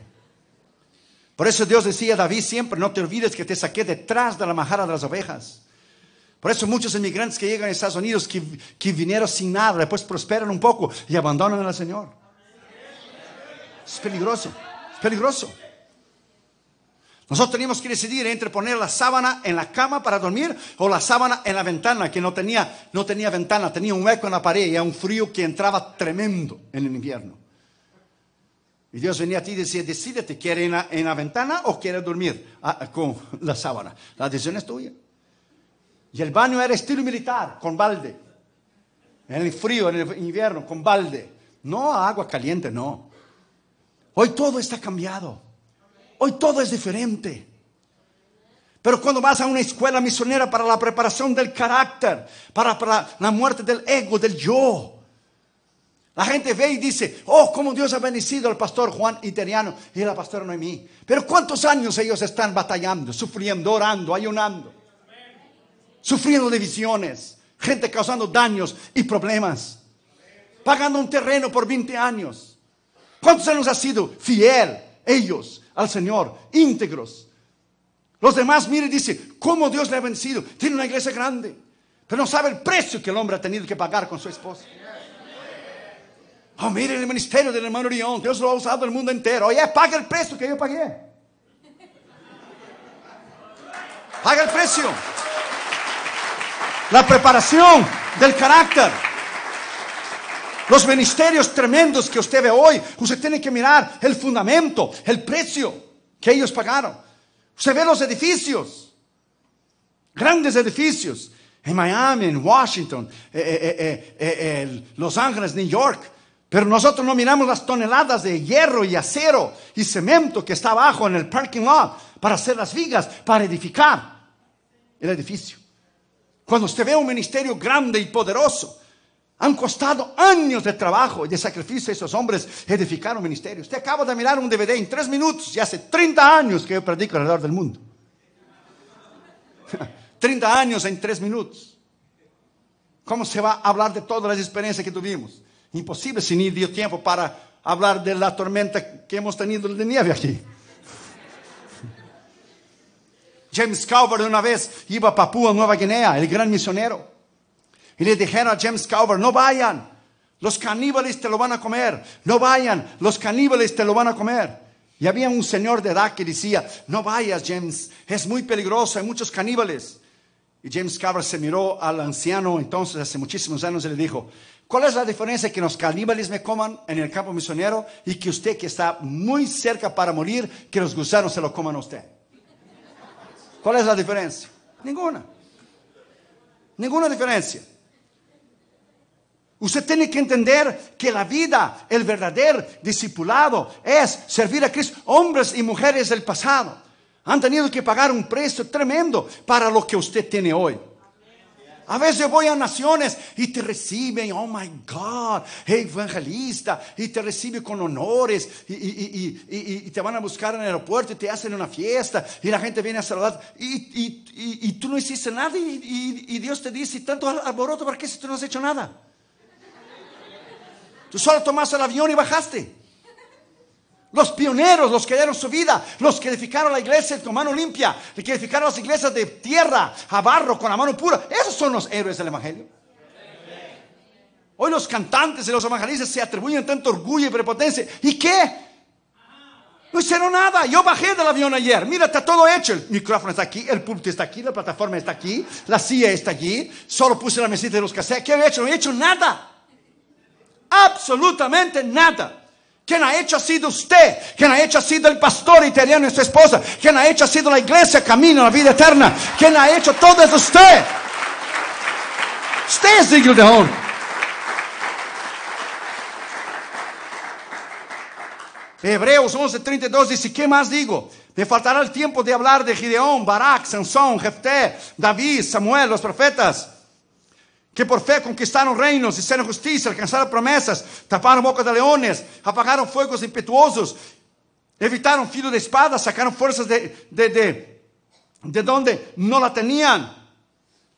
Por eso Dios decía a David siempre, no te olvides que te saqué detrás de la majara de las ovejas. Por eso muchos inmigrantes que llegan a Estados Unidos, que, que vinieron sin nada, después prosperan un poco y abandonan al Señor. Es peligroso, es peligroso. Nosotros teníamos que decidir entre poner la sábana en la cama para dormir o la sábana en la ventana, que no tenía, no tenía ventana, tenía un hueco en la pared y un frío que entraba tremendo en el invierno. Y Dios venía a ti y decía, decídete, ¿quiere en la, en la ventana o quiere dormir ah, con la sábana? La decisión es tuya. Y el baño era estilo militar, con balde. En el frío, en el invierno, con balde. No agua caliente, no. Hoy todo está cambiado. Hoy todo es diferente. Pero cuando vas a una escuela misionera para la preparación del carácter, para, para, la muerte del ego, del yo, la gente ve y dice, oh, cómo Dios ha bendecido al pastor Juan Italiano y la pastora Noemí. Pero ¿cuántos años ellos están batallando, sufriendo, orando, ayunando? Sufriendo de visiones, gente causando daños y problemas, pagando un terreno por 20 años. ¿Cuántos años ha sido fiel ellos al Señor, íntegros? Los demás miren y dicen, ¿cómo Dios le ha vencido? Tiene una iglesia grande, pero no sabe el precio que el hombre ha tenido que pagar con su esposa. Oh, miren el ministerio del hermano Orión, Dios lo ha usado el mundo entero. Oye, paga el precio que yo pagué. Paga el precio la preparación del carácter. Los ministerios tremendos que usted ve hoy, usted tiene que mirar el fundamento, el precio que ellos pagaron. Usted ve los edificios, grandes edificios, en Miami, en Washington, eh, eh, eh, Los Ángeles, New York. Pero nosotros no miramos las toneladas de hierro y acero y cemento que está abajo en el parking lot para hacer las vigas, para edificar el edificio. Cuando usted ve un ministerio grande y poderoso, Han costado años de trabajo y de sacrificio esos hombres edificaron ministerios. Usted acaba de mirar un DVD en tres minutos y hace 30 años que yo predico alrededor del mundo. (laughs) 30 años en tres minutos. ¿Cómo se va a hablar de todas las experiencias que tuvimos? Imposible si ni dio tiempo para hablar de la tormenta que hemos tenido de nieve aquí. James Calvert una vez iba a Papúa Nueva Guinea, el gran misionero. Y le dijeron a James Calvert, no vayan, los caníbales te lo van a comer, no vayan, los caníbales te lo van a comer. Y había un señor de edad que decía, no vayas James, es muy peligroso, hay muchos caníbales. Y James Calvert se miró al anciano entonces hace muchísimos años y le dijo, ¿cuál es la diferencia que los caníbales me coman en el campo misionero y que usted que está muy cerca para morir, que los gusanos se lo coman a usted? ¿Cuál es la diferencia? Ninguna. Ninguna diferencia. Usted tiene que entender que la vida, el verdadero discipulado es servir a Cristo. Hombres y mujeres del pasado han tenido que pagar un precio tremendo para lo que usted tiene hoy. A veces voy a naciones y te reciben, oh my God, evangelista, y te reciben con honores, y, te van a buscar en el aeropuerto y te hacen una fiesta, y la gente viene a saludar, y, tú no hiciste nada, y, Dios te dice, tanto alboroto, ¿para qué si tú no has hecho nada? Tú solo tomaste el avión y bajaste. Los pioneros, los que dieron su vida, los que edificaron la iglesia con mano limpia, los que edificaron las iglesias de tierra a barro con la mano pura, esos son los héroes del Evangelio. Hoy los cantantes y los evangelistas se atribuyen tanto orgullo y prepotencia. ¿Y qué? No hicieron nada. Yo bajé del avión ayer. Mira, está todo hecho. El micrófono está aquí, el púlpito está aquí, la plataforma está aquí, la silla está aquí. Solo puse la mesita de los cassettes. ¿Qué he hecho? No he hecho nada. Absolutamente nada. Quien ha hecho ha sido usted. Quien ha hecho ha sido el pastor italiano y su esposa. Quien ha hecho ha sido la iglesia Camino a la vida eterna. Quien ha hecho todo es usted. Usted es digno de honra. Hebreos 11:32 dice, ¿qué más digo? Me faltará el tiempo de hablar de Gideón, Barak, Sansón, Jefté, David, Samuel, los profetas que por fe conquistaron reinos, hicieron justicia, alcanzaron promesas, taparon boca de leones, apagaron fuegos impetuosos, evitaron filo de espada, sacaron fuerzas de, de, de, de donde no la tenían.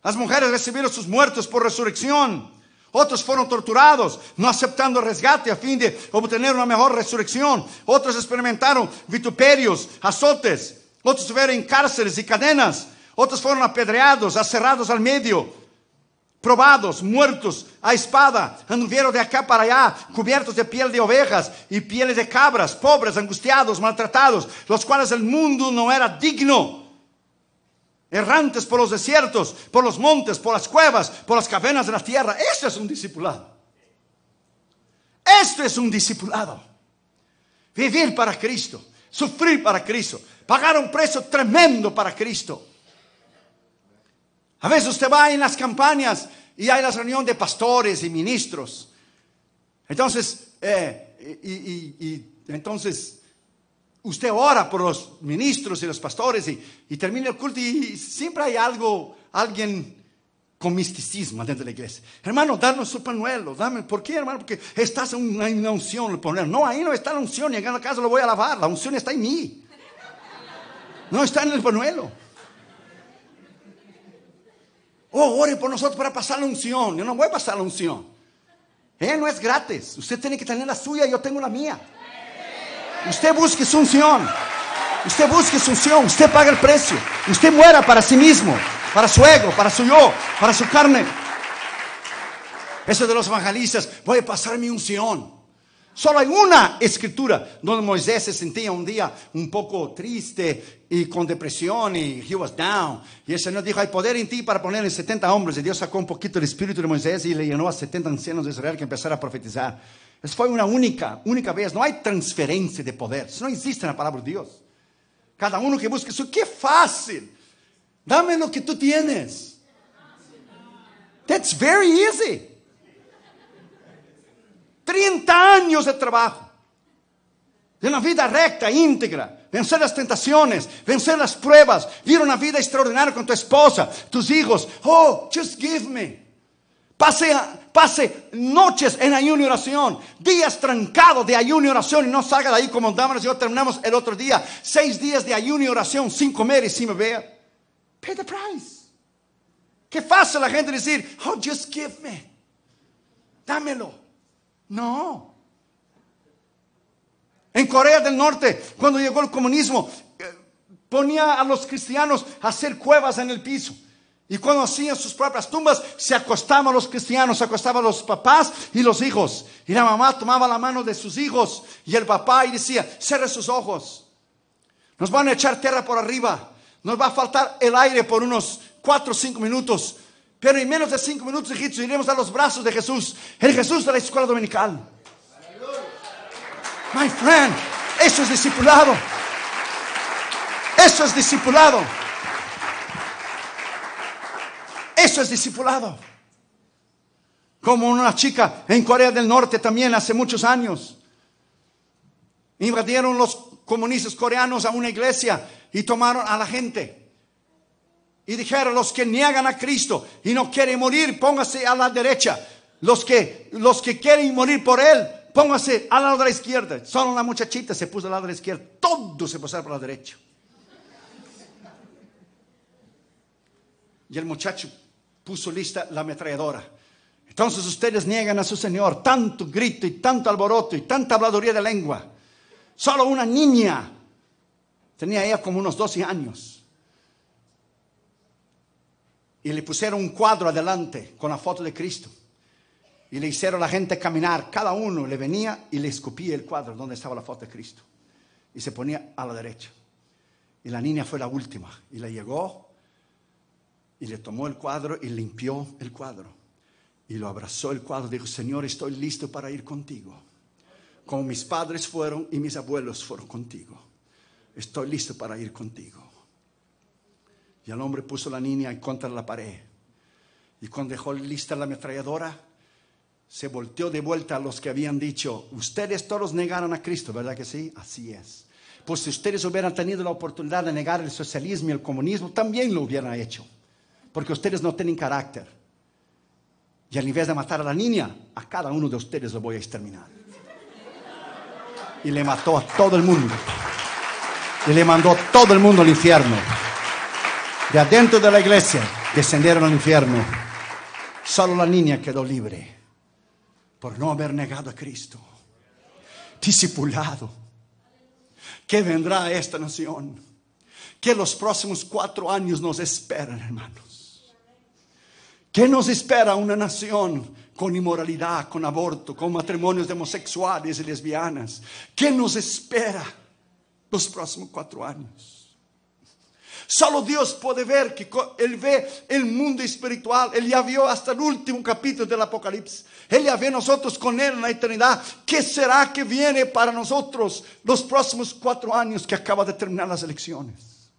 Las mujeres recibieron sus muertos por resurrección. Otros fueron torturados, no aceptando resgate a fin de obtener una mejor resurrección. Otros experimentaron vituperios, azotes. Otros estuvieron en cárceles y cadenas. Otros fueron apedreados, aserrados al medio probados, muertos a espada, anduvieron de acá para allá, cubiertos de piel de ovejas y pieles de cabras, pobres, angustiados, maltratados, los cuales el mundo no era digno. Errantes por los desiertos, por los montes, por las cuevas, por las cavernas de la tierra. Esto es un discipulado. Esto es un discipulado. Vivir para Cristo, sufrir para Cristo, pagar un precio tremendo para Cristo. A veces usted va en las campañas y hay la reunión de pastores y ministros. Entonces, eh, y, entonces usted ora por los ministros y los pastores y, termina el culto y siempre hay algo, alguien con misticismo dentro de la iglesia. Hermano, danos su panuelo. ¿Por qué, hermano? Porque estás en una, unción. No, ahí no está la unción. En la casa lo voy a lavar. La unción está en mí. No está en el panuelo. Oh, ore por nosotros para pasar la unción. Yo no voy a pasar la unción. Eh, no es gratis. Usted tiene que tener la suya, yo tengo la mía. Usted busque su unción. Usted busque su unción. Usted paga el precio. Usted muera para sí mismo, para su ego, para su yo, para su carne. Eso de los evangelistas, voy a pasar mi unción. Solo hay una escritura donde Moisés se sentía un día un poco triste y con depresión y he was down. Y el Señor dijo, hay poder en ti para poner en 70 hombres. Y Dios sacó un poquito el espíritu de Moisés y le llenó a 70 ancianos de Israel que empezaron a profetizar. Esa fue una única, única vez. No hay transferencia de poder. Eso no existe en la palabra de Dios. Cada uno que busque eso, qué fácil. Dame lo que tú tienes. That's very easy. 30 años de trabajo, de una vida recta, íntegra, vencer las tentaciones, vencer las pruebas, vivir una vida extraordinaria con tu esposa, tus hijos. Oh, just give me. Pase, pase noches en ayuno y oración, días trancados de ayuno y oración y no salga de ahí como andábamos y yo terminamos el otro día. Seis días de ayuno y oración sin comer y sin beber. Pay the price. Qué fácil la gente decir, oh, just give me. Dámelo. No. En Corea del Norte, cuando llegó el comunismo, eh, ponía a los cristianos a hacer cuevas en el piso. Y cuando hacían sus propias tumbas, se acostaban los cristianos, se acostaban los papás y los hijos. Y la mamá tomaba la mano de sus hijos y el papá y decía, cierre sus ojos. Nos van a echar tierra por arriba. Nos va a faltar el aire por unos cuatro o cinco minutos. Pero en menos de cinco minutos, hijitos, iremos a los brazos de Jesús. El Jesús de la escuela dominical. My friend, eso es discipulado. Eso es discipulado. Eso es discipulado. Como una chica en Corea del Norte también hace muchos años. Invadieron los comunistas coreanos a una iglesia y tomaron a la gente. Y dijeron, los que niegan a Cristo y no quieren morir, póngase a la derecha. Los que, los que quieren morir por Él, póngase al lado de la izquierda. Solo la muchachita se puso al lado de la izquierda. Todos se pusieron por la derecha. Y el muchacho puso lista la ametralladora. Entonces ustedes niegan a su Señor tanto grito y tanto alboroto y tanta habladuría de lengua. Solo una niña, tenía ella como unos 12 años. Y le pusieron un cuadro adelante con la foto de Cristo. Y le hicieron a la gente caminar. Cada uno le venía y le escupía el cuadro donde estaba la foto de Cristo. Y se ponía a la derecha. Y la niña fue la última. Y le llegó y le tomó el cuadro y limpió el cuadro. Y lo abrazó el cuadro. Dijo, Señor, estoy listo para ir contigo. Como mis padres fueron y mis abuelos fueron contigo. Estoy listo para ir contigo. Y el hombre puso la niña en contra de la pared. Y cuando dejó lista la ametralladora, se volteó de vuelta a los que habían dicho, ustedes todos negaron a Cristo, ¿verdad que sí? Así es. Pues si ustedes hubieran tenido la oportunidad de negar el socialismo y el comunismo, también lo hubieran hecho porque ustedes no tienen carácter. Y al invés de matar a la niña, a cada uno de ustedes lo voy a exterminar. Y le mató a todo el mundo. Y le mandó todo el mundo al infierno. De adentro de la iglesia descendieron al infierno. Solo la niña quedó libre por no haber negado a Cristo. Discipulado. ¿Qué vendrá a esta nación? Que los próximos cuatro años nos esperan, hermanos. ¿Qué nos espera una nación con inmoralidad, con aborto, con matrimonios de homosexuales y lesbianas? ¿Qué nos espera los próximos cuatro años? Solo Dios puede ver que Él ve el mundo espiritual. Él ya vio hasta el último capítulo del Apocalipsis. Él ya ve nosotros con Él en la eternidad. ¿Qué será que viene para nosotros los próximos cuatro años que acaba de terminar las elecciones?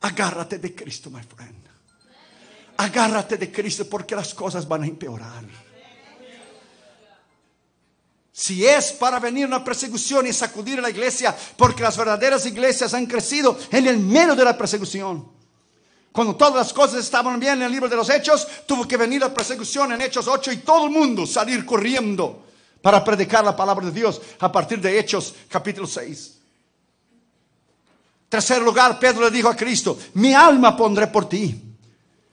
Agárrate de Cristo, my friend agárrate de Cristo porque las cosas van a empeorar. Si es para venir una persecución y sacudir a la iglesia, porque las verdaderas iglesias han crecido en el medio de la persecución. Cuando todas las cosas estaban bien en el libro de los Hechos, tuvo que venir la persecución en Hechos 8 y todo el mundo salir corriendo para predicar la palabra de Dios a partir de Hechos capítulo 6. Tercer lugar, Pedro le dijo a Cristo, mi alma pondré por ti.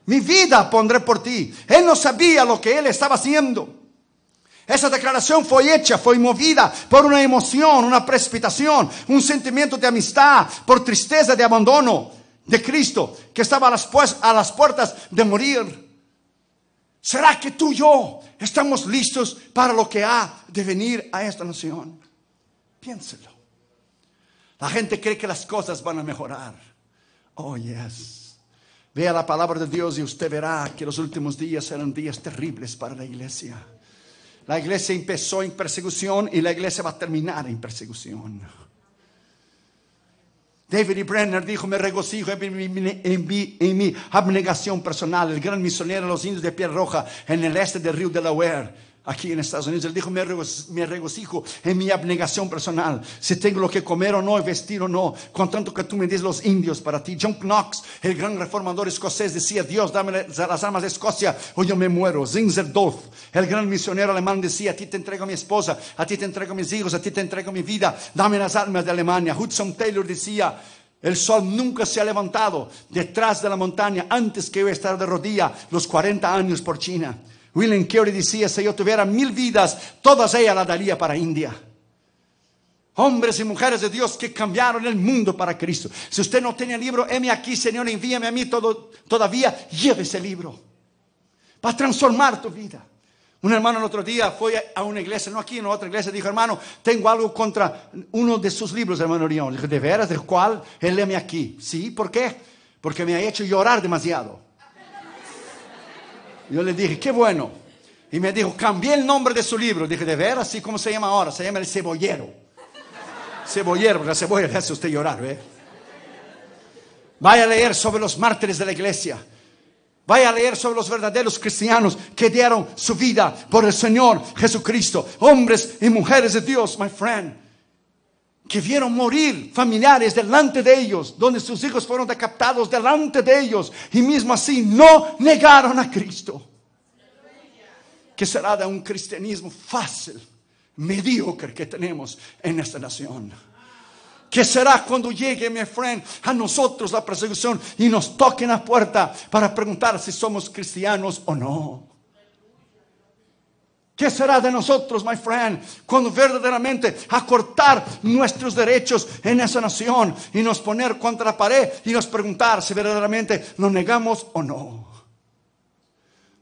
Mi vida pondré por ti. Él no sabía lo que él estaba haciendo. Esa declaración fue hecha, fue movida por una emoción, una precipitación, un sentimiento de amistad, por tristeza de abandono de Cristo, que estaba a las, pues, a las puertas de morir. ¿Será que tú y yo estamos listos para lo que ha de venir a esta nación? Piénselo. La gente cree que las cosas van a mejorar. Oh, yes. Vea la palabra de Dios y usted verá que los últimos días serán días terribles para la iglesia. La iglesia empezó en persecución y la iglesia va a terminar en persecución. David E. Brenner dijo, me regocijo en mi, abnegación personal. El gran misionero de los indios de Piedra Roja en el este del río Delaware aquí en Estados Unidos. Él dijo, me, regocijo en mi abnegación personal, si tengo lo que comer o no, vestir o no, con tanto que tú me des los indios para ti. John Knox, el gran reformador escocés, decía, Dios, dame las armas de Escocia o yo me muero. Zinzendorf, el gran misionero alemán, decía, a ti te entrego mi esposa, a ti te entrego mis hijos, a ti te entrego mi vida, dame las armas de Alemania. Hudson Taylor decía, el sol nunca se ha levantado detrás de la montaña antes que yo estar de rodilla los 40 años por China. William Carey decía, si yo tuviera mil vidas, todas ellas las daría para India. Hombres y mujeres de Dios que cambiaron el mundo para Cristo. Si usted no tiene el libro, heme aquí, Señor, envíame a mí todavía, lleve ese libro. Va a transformar tu vida. Un hermano el otro día fue a una iglesia, no aquí, en otra iglesia, dijo, hermano, tengo algo contra uno de sus libros, hermano Orión. Dijo, ¿de veras? ¿De cuál? Él aquí. Sí, ¿por qué? Porque me ha hecho llorar demasiado. Yo le dije, qué bueno. Y me dijo, cambié el nombre de su libro. Dije, ¿de veras? ¿Sí? ¿Cómo se llama ahora? Se llama El Cebollero. Cebollero, la cebolla le hace usted llorar, ¿eh? Vaya a leer sobre los mártires de la iglesia. Vaya a leer sobre los verdaderos cristianos que dieron su vida por el Señor Jesucristo. Hombres y mujeres de Dios, my friend. Que vieron morir familiares delante de ellos, donde sus hijos fueron decapitados delante de ellos, y mismo así no negaron a Cristo. Que será de un cristianismo fácil, mediocre que tenemos en esta nación. ¿Qué será cuando llegue, mi friend, a nosotros la persecución y nos toquen la puerta para preguntar si somos cristianos o no? ¿Qué será de nosotros, my friend, cuando verdaderamente acortar nuestros derechos en esa nación y nos poner contra la pared y nos preguntar si verdaderamente nos negamos o no?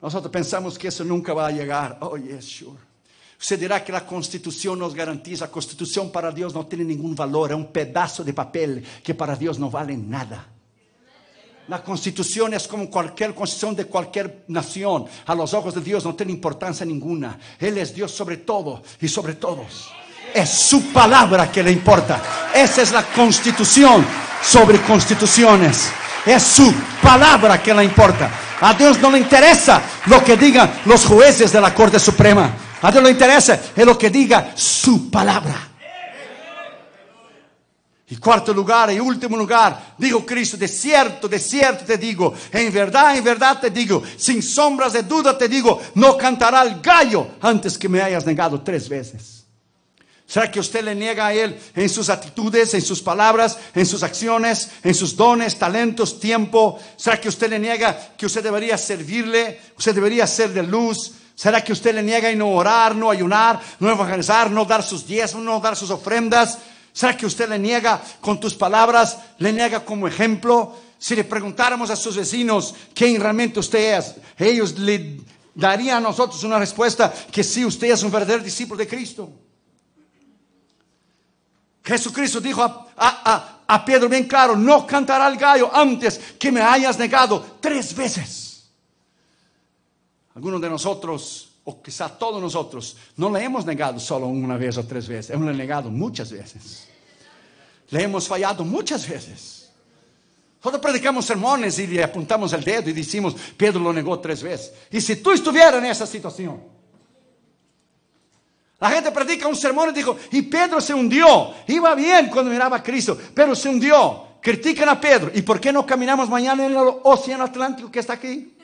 Nosotros pensamos que eso nunca va a llegar. Oh, yes, sure. Você dirá que a Constituição nos garantiza. A Constituição para Deus não tem nenhum valor, é um pedaço de papel que para Deus não vale nada. A Constituição é como qualquer Constituição de qualquer nação. A los ojos de Deus não tem importância nenhuma. Ele é Deus sobre todo e sobre todos. É sua palavra que le importa. Essa é a Constituição sobre constituições. É sua palavra que le importa. A Deus não le interessa lo que digam os jueces de la Corte Suprema. A Dios le interesa es lo que diga su palabra. Y cuarto lugar y último lugar, dijo Cristo, de cierto, de cierto te digo, en verdad, en verdad te digo, sin sombras de duda te digo, no cantará el gallo antes que me hayas negado tres veces. ¿Será que usted le niega a Él en sus actitudes, en sus palabras, en sus acciones, en sus dones, talentos, tiempo? ¿Será que usted le niega que usted debería servirle, usted debería ser de luz, ¿Será que usted le niega y no orar, no ayunar, no evangelizar, no dar sus diezmos, no dar sus ofrendas? ¿Será que usted le niega con tus palabras, le niega como ejemplo? Si le preguntáramos a sus vecinos quién realmente usted es, ellos le darían a nosotros una respuesta que sí, usted es un verdadero discípulo de Cristo. Jesucristo dijo a, a, a Pedro bien claro, no cantará el gallo antes que me hayas negado tres veces. Algunos de nosotros, o quizá todos nosotros, no le hemos negado solo una vez o tres veces, hemos negado muchas veces. Le hemos fallado muchas veces. Nosotros predicamos sermones y le apuntamos el dedo y decimos, Pedro lo negó tres veces. Y si tú estuvieras en esa situación, la gente predica un sermón y dijo, y Pedro se hundió. Iba bien cuando miraba a Cristo, pero se hundió. Critican a Pedro. ¿Y por qué no caminamos mañana en el océano Atlántico que está aquí?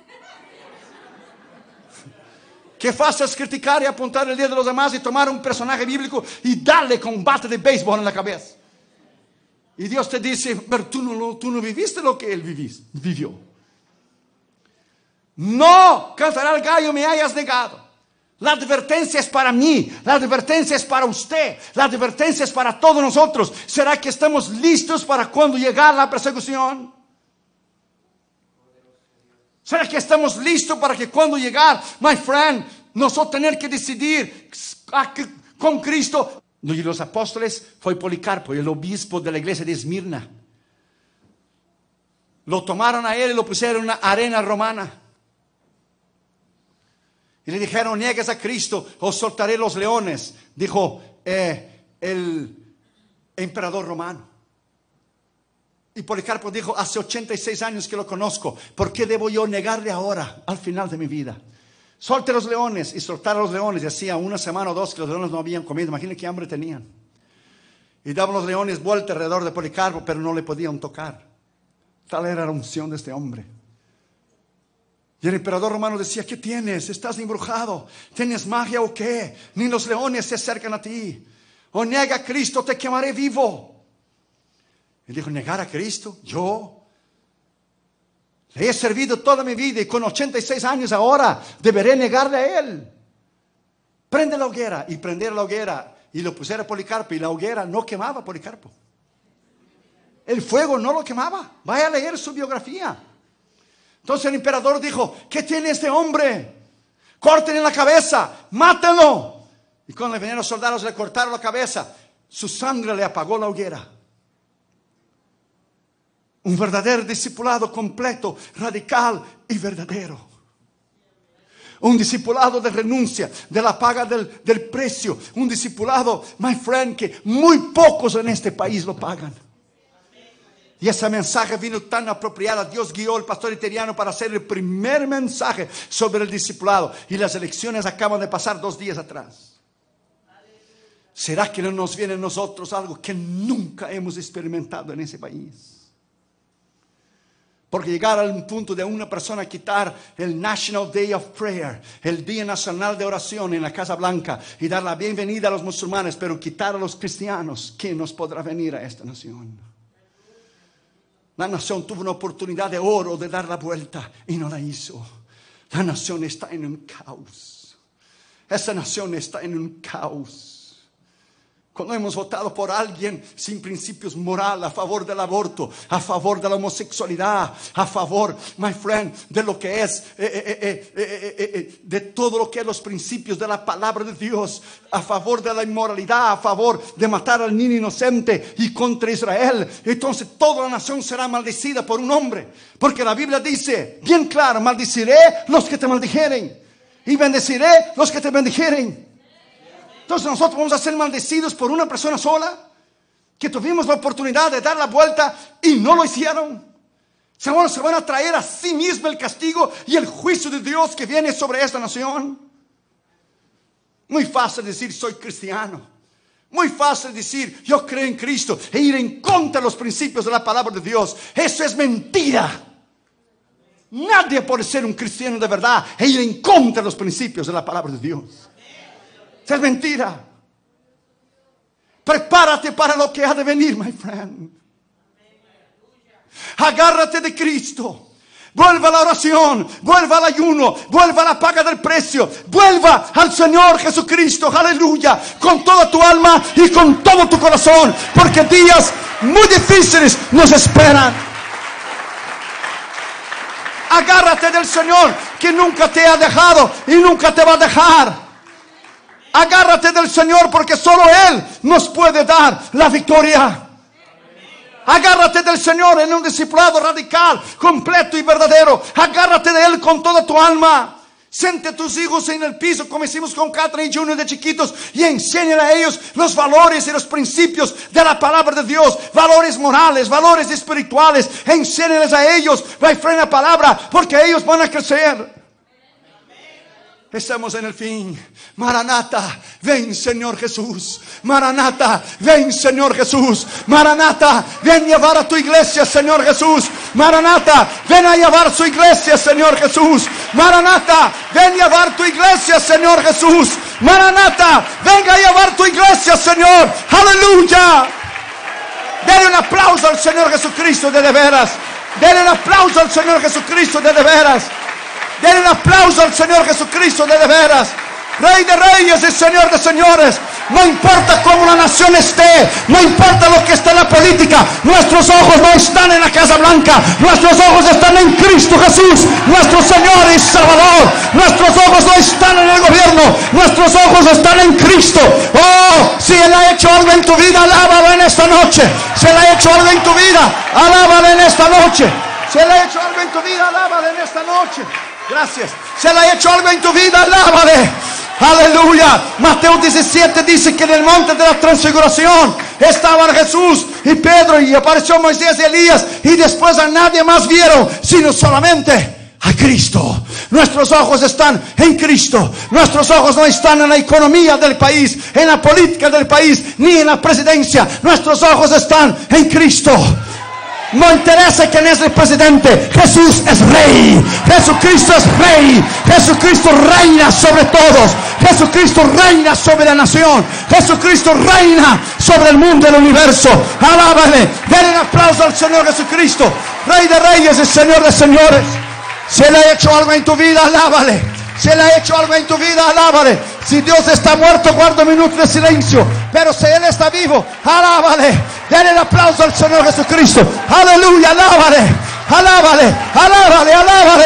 Que fácil criticar y apuntar el dedo de los demás y tomar un personaje bíblico y darle con un bate de béisbol en la cabeza. Y Dios te dice, pero tú no, tú no viviste lo que él vivió. No, cantará el gallo, me hayas negado. La advertencia es para mí, la advertencia es para usted, la advertencia es para todos nosotros. ¿Será que estamos listos para cuando llegar la persecución? ¿Será que estamos listos para que cuando llegar, my friend, nosotros tener que decidir con Cristo? Y los apóstoles fue Policarpo, el obispo de la iglesia de Esmirna. Lo tomaron a él y lo pusieron en una arena romana. Y le dijeron, niegues a Cristo o soltaré los leones, dijo eh, el emperador romano. Y Policarpo dijo, hace 86 años que lo conozco, ¿por qué debo yo negarle ahora, al final de mi vida? Solte los leones y soltar a los leones. Y hacía una semana o dos que los leones no habían comido. Imagínense qué hambre tenían. Y daban los leones vuelta alrededor de Policarpo, pero no le podían tocar. Tal era la unción de este hombre. Y el emperador romano decía, ¿qué tienes? ¿Estás embrujado? ¿Tienes magia o qué? Ni los leones se acercan a ti. O niega a Cristo, te quemaré vivo. Y dijo, negar a Cristo, yo. Le he servido toda mi vida y con 86 años ahora deberé negarle a Él. Prende la hoguera y prender la hoguera y lo pusiera a Policarpo y la hoguera no quemaba Policarpo. El fuego no lo quemaba. Vaya a leer su biografía. Entonces el emperador dijo, ¿qué tiene este hombre? Corten la cabeza, mátenlo. Y cuando le vinieron los soldados le cortaron la cabeza. Su sangre le apagó la hoguera. Un verdadero discipulado completo, radical y verdadero. Un discipulado de renuncia, de la paga del, del precio. Un discipulado, my friend, que muy pocos en este país lo pagan. Y ese mensaje vino tan apropiada. Dios guió al pastor italiano para hacer el primer mensaje sobre el discipulado. Y las elecciones acaban de pasar dos días atrás. ¿Será que no nos viene a nosotros algo que nunca hemos experimentado en ese país? Porque llegar al punto de una persona quitar el National Day of Prayer, el Día Nacional de Oración en la Casa Blanca y dar la bienvenida a los musulmanes, pero quitar a los cristianos, ¿quién nos podrá venir a esta nación? La nación tuvo una oportunidad de oro de dar la vuelta y no la hizo. La nación está en un caos. Esa nación está en un caos. Cuando hemos votado por alguien sin principios morales, a favor del aborto, a favor de la homosexualidad, a favor, my friend, de lo que es, eh, eh, eh, de todo lo que es los principios de la palabra de Dios, a favor de la inmoralidad, a favor de matar al niño inocente y contra Israel, entonces toda la nación será maldecida por un hombre. Porque la Biblia dice, bien claro, maldiciré los que te maldijeren y bendeciré los que te bendijeren. Entonces nosotros vamos a ser maldecidos por una persona sola que tuvimos la oportunidad de dar la vuelta y no lo hicieron. Se van, a traer a sí mismo el castigo y el juicio de Dios que viene sobre esta nación. Muy fácil decir soy cristiano. Muy fácil decir yo creo en Cristo e ir en contra de los principios de la palabra de Dios. Eso es mentira. Nadie puede ser un cristiano de verdad e ir en contra de los principios de la palabra de Dios es mentira. Prepárate para lo que ha de venir, my friend. Agárrate de Cristo. Vuelva a la oración, vuelva al ayuno, vuelva a la paga del precio, vuelva al Señor Jesucristo, aleluya, con toda tu alma y con todo tu corazón, porque días muy difíciles nos esperan. Agárrate del Señor que nunca te ha dejado y nunca te va a dejar. Agárrate del Señor porque solo Él nos puede dar la victoria. Agárrate del Señor en un discipulado radical, completo y verdadero. Agárrate de Él con toda tu alma. Siente a tus hijos en el piso, como hicimos con Catherine y Junior de chiquitos, y enséñale a ellos los valores y los principios de la palabra de Dios, valores morales, valores espirituales. Enséñales a ellos, va a la palabra, porque ellos van a crecer. Estamos en el fin. Maranata, ven Señor Jesús. Maranata, ven Señor Jesús. Maranata, ven llevar a tu iglesia, Señor Jesús. Maranata, ven a llevar su iglesia, Señor Jesús. Maranata, ven llevar tu iglesia, Señor Jesús. Maranata, venga a llevar tu iglesia, Señor. Aleluya. Denle un aplauso al Señor Jesucristo de de veras. Denle un aplauso al Señor Jesucristo de de veras. Denle un aplauso al Señor Jesucristo de, de veras. Rey de reyes y Señor de señores. No importa cómo la nación esté, no importa lo que está en la política, nuestros ojos no están en la Casa Blanca, nuestros ojos están en Cristo Jesús, nuestro Señor y Salvador. Nuestros ojos no están en el gobierno, nuestros ojos están en Cristo. Oh, si Él ha hecho algo en tu vida, alábalo en esta noche. Si Él ha hecho algo en tu vida, alábalo en esta noche. Si Él ha hecho algo en tu vida, alábalo en esta noche. Gracias. Se le ha hecho algo en tu vida, alábale. Aleluya. Mateo 17 dice que en el monte de la transfiguración estaban Jesús y Pedro y apareció Moisés y Elías y después a nadie más vieron, sino solamente a Cristo. Nuestros ojos están en Cristo. Nuestros ojos no están en la economía del país, en la política del país, ni en la presidencia. Nuestros ojos están en Cristo. No interesa quién es el presidente. Jesús es rey. Jesucristo es rey. Jesucristo reina sobre todos. Jesucristo reina sobre la nación. Jesucristo reina sobre el mundo, el universo. Alábale. Denle un aplauso al Señor Jesucristo. Rey de reyes y Señor de señores. Si Él ha hecho algo en tu vida, alábale. Si Él ha hecho algo en tu vida, alábale. Si Dios está muerto, guarda un minuto de silencio. Pero si Él está vivo, alábale. Denle el aplauso al Señor Jesucristo. Aleluya, alábale. Alábale, alábale, alábale.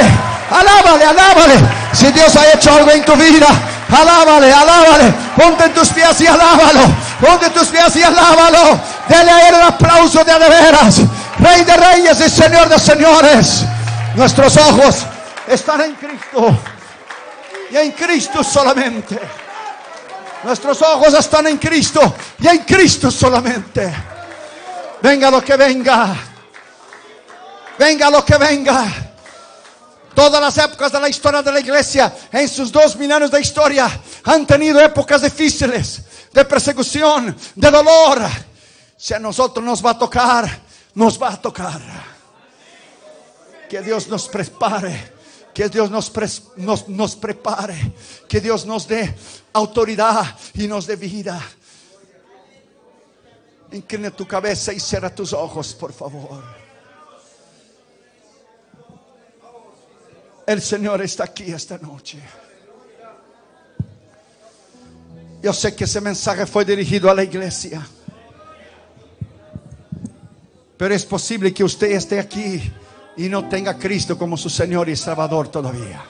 Alábale, alábale. Si Dios ha hecho algo en tu vida, alábale, alábale. Ponte en tus pies y alábalo. Ponte en tus pies y alábalo. Dele a Él el aplauso de veras. Rey de reyes y Señor de señores. Nuestros ojos están en Cristo y en Cristo solamente. Nuestros ojos están en Cristo y en Cristo solamente. Venga lo que venga. Venga lo que venga. Todas las épocas de la historia de la iglesia, en sus dos mil años de historia, han tenido épocas difíciles, de persecución, de dolor. Si a nosotros nos va a tocar, nos va a tocar. Que Dios nos prepare. Que Dios nos, nos, nos prepare. Que Dios nos dé autoridad y nos dé vida. Inclina tu cabeza y cierra tus ojos, por favor. El Señor está aquí esta noche. Yo sé que ese mensaje fue dirigido a la iglesia. Pero es posible que usted esté aquí y no tenga a Cristo como su Señor y Salvador todavía.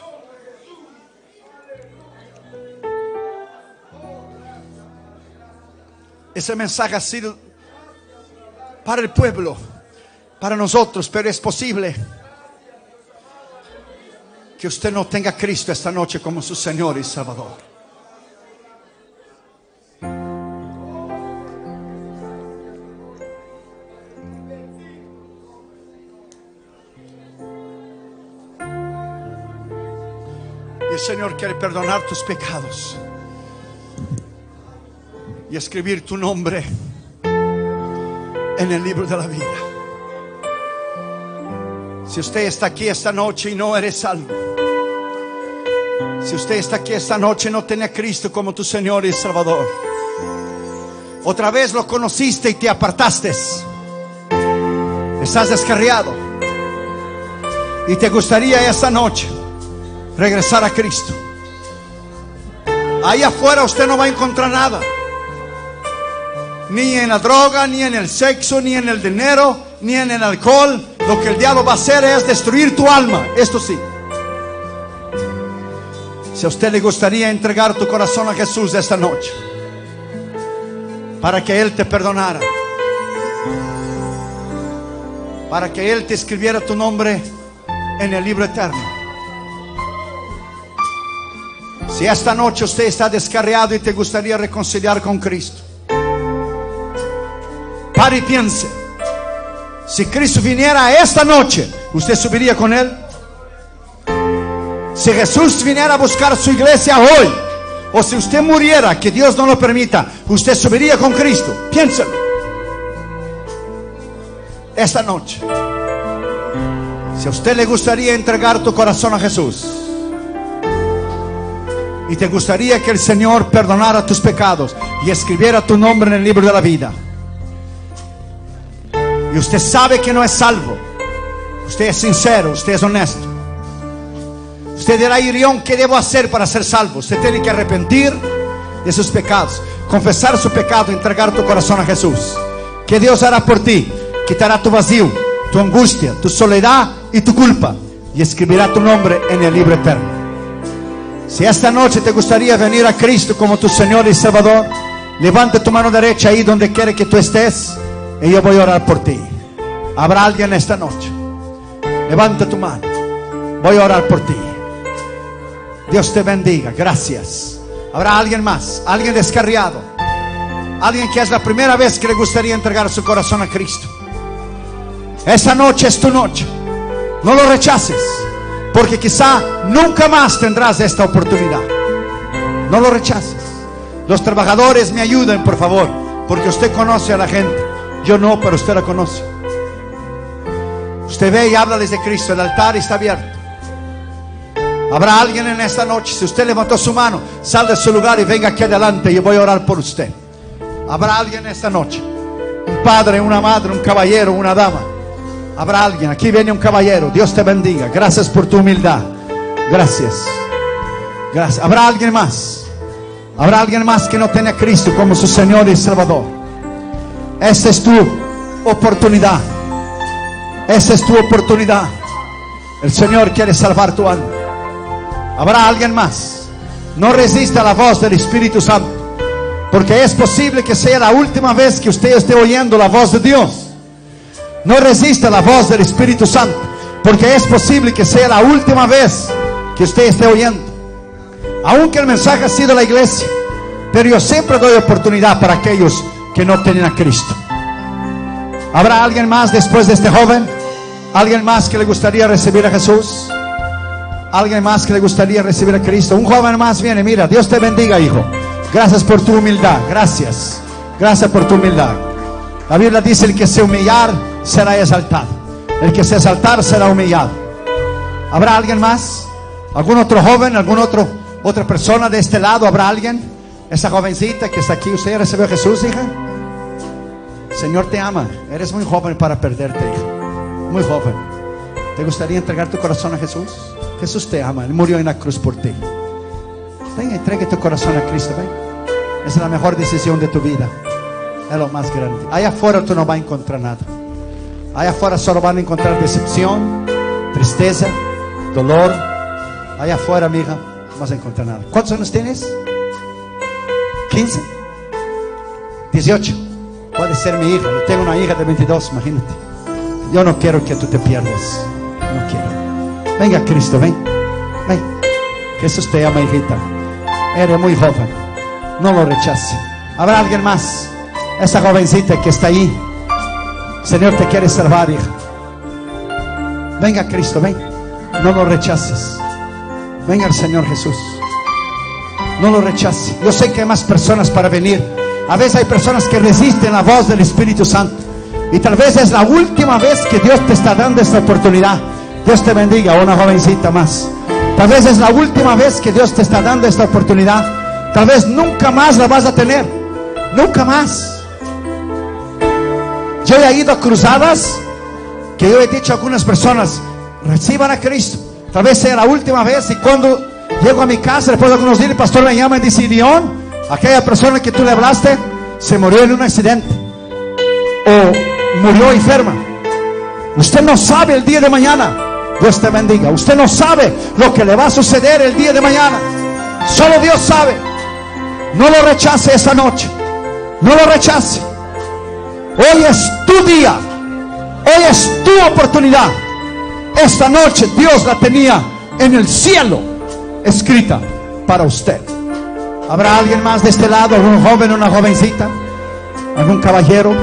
Ese mensaje ha sido para el pueblo, para nosotros, pero es posible que usted no tenga Cristo esta noche como su Señor y Salvador. El Señor quiere perdonar tus pecados y escribir tu nombre en el libro de la vida. Si usted está aquí esta noche y no eres salvo, si usted está aquí esta noche y no tiene a Cristo como tu Señor y Salvador, otra vez lo conociste y te apartaste, estás descarriado y te gustaría esta noche regresar a Cristo. Ahí afuera usted no va a encontrar nada. Ni en la droga, ni en el sexo, ni en el dinero, ni en el alcohol. Lo que el diablo va a hacer es destruir tu alma. Esto sí. Si a usted le gustaría entregar tu corazón a Jesús esta noche, para que Él te perdonara, para que Él te escribiera tu nombre en el libro eterno. Si esta noche usted está descarriado y te gustaría reconciliar con Cristo, pare y piense. Si Cristo viniera esta noche, ¿usted subiría con Él? Si Jesús viniera a buscar su iglesia hoy, o si usted muriera, que Dios no lo permita, ¿usted subiría con Cristo? Piénselo. Esta noche. Si a usted le gustaría entregar tu corazón a Jesús, y te gustaría que el Señor perdonara tus pecados y escribiera tu nombre en el libro de la vida. Y usted sabe que no es salvo. Usted es sincero, usted es honesto. Usted dirá, Irión, ¿qué debo hacer para ser salvo? Usted tiene que arrepentir de sus pecados, confesar su pecado, entregar tu corazón a Jesús. Que Dios hará por ti? Quitará tu vacío, tu angustia, tu soledad y tu culpa y escribirá tu nombre en el libro eterno. Si esta noche te gustaría venir a Cristo como tu Señor y Salvador, levante tu mano derecha ahí donde quiere que tú estés y yo voy a orar por ti. Habrá alguien esta noche. Levanta tu mano. Voy a orar por ti. Dios te bendiga. Gracias. Habrá alguien más, alguien descarriado, alguien que es la primera vez que le gustaría entregar su corazón a Cristo. Esta noche es tu noche. No lo rechaces. Porque quizá nunca más tendrás esta oportunidad. No lo rechaces. Los trabajadores me ayuden, por favor, porque usted conoce a la gente. Yo no, pero usted la conoce. Usted ve y habla desde Cristo. El altar está abierto. Habrá alguien en esta noche. Si usted levantó su mano, sal de su lugar y venga aquí adelante. Yo voy a orar por usted. Habrá alguien esta noche. Un padre, una madre, un caballero, una dama. Habrá alguien. Aquí viene un caballero. Dios te bendiga. Gracias por tu humildad. Gracias. Gracias. Habrá alguien más. Habrá alguien más que no tiene a Cristo como su Señor y Salvador. Esta es tu oportunidad. Esta es tu oportunidad. El Señor quiere salvar tu alma. Habrá alguien más. No resista la voz del Espíritu Santo. Porque es posible que sea la última vez que usted esté oyendo la voz de Dios. No resista la voz del Espíritu Santo. Porque es posible que sea la última vez que usted esté oyendo. Aunque el mensaje ha sido la iglesia. Pero yo siempre doy oportunidad para aquellos que no tienen a Cristo. ¿Habrá alguien más después de este joven? ¿Alguien más que le gustaría recibir a Jesús? ¿Alguien más que le gustaría recibir a Cristo? Un joven más viene, mira, Dios te bendiga, hijo. Gracias por tu humildad, gracias. Gracias por tu humildad. La Biblia dice, el que se humillar será exaltado. El que se exaltar será humillado. ¿Habrá alguien más? ¿Algún otro joven? ¿Algún otro otra persona de este lado? ¿Habrá alguien? Esa jovencita que está aquí, ¿usted recibió a Jesús, hija? Señor te ama. Eres muy joven para perderte, hija. Muy joven. ¿Te gustaría entregar tu corazón a Jesús? Jesús te ama. Él murió en la cruz por ti. Ven, entregue tu corazón a Cristo. Ven. Es la mejor decisión de tu vida. Es lo más grande. Allá afuera tú no vas a encontrar nada. Allá afuera solo van a encontrar decepción, tristeza, dolor. Allá afuera, amiga, no vas a encontrar nada. ¿Cuántos años tienes? 15. 18. Puede ser mi hija. Yo tengo una hija de 22, imagínate. Yo no quiero que tú te pierdas. No quiero. Venga, Cristo, ven. Ven. Jesús te ama, hijita. Eres muy joven. No lo rechace. Habrá alguien más. Esa jovencita que está ahí. Señor te quiere salvar, hija. Venga, Cristo, ven. No lo rechaces. Venga Señor Jesús. No lo rechace. Yo sé que hay más personas para venir. A veces hay personas que resisten la voz del Espíritu Santo. Y tal vez es la última vez que Dios te está dando esta oportunidad. Dios te bendiga, una jovencita más. Tal vez es la última vez que Dios te está dando esta oportunidad. Tal vez nunca más la vas a tener. Nunca más. Yo he ido a cruzadas que yo he dicho a algunas personas, reciban a Cristo. Tal vez sea la última vez y cuando llego a mi casa, después de algunos días, el pastor me llama y dice, León, aquella persona que tú le hablaste se murió en un accidente o murió enferma. Usted no sabe el día de mañana. Dios te bendiga. Usted no sabe lo que le va a suceder el día de mañana. Solo Dios sabe. No lo rechace esta noche. No lo rechace. Hoy es tu día. Hoy es tu oportunidad. Esta noche Dios la tenía en el cielo escrita para usted. ¿Habrá alguien más de este lado? ¿Algún joven, una jovencita? ¿Algún caballero?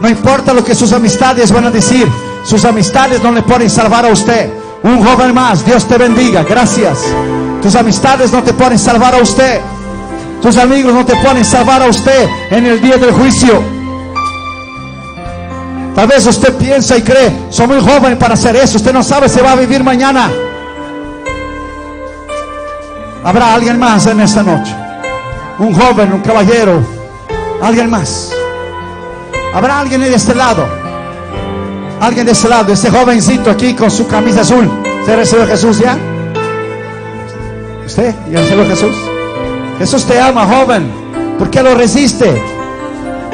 No importa lo que sus amistades van a decir. Sus amistades no le pueden salvar a usted. Un joven más, Dios te bendiga. Gracias. Tus amistades no te pueden salvar a usted. Tus amigos no te pueden salvar a usted en el día del juicio. Tal vez usted piensa y cree, soy muy joven para hacer eso. Usted no sabe si va a vivir mañana. Habrá alguien más en esta noche. Un joven, un caballero. Alguien más. Habrá alguien de este lado. Alguien de este lado. Ese jovencito aquí con su camisa azul. ¿Usted recibió a Jesús ya? ¿Usted ya recibió a Jesús? Jesús te ama, joven. ¿Por qué lo resiste?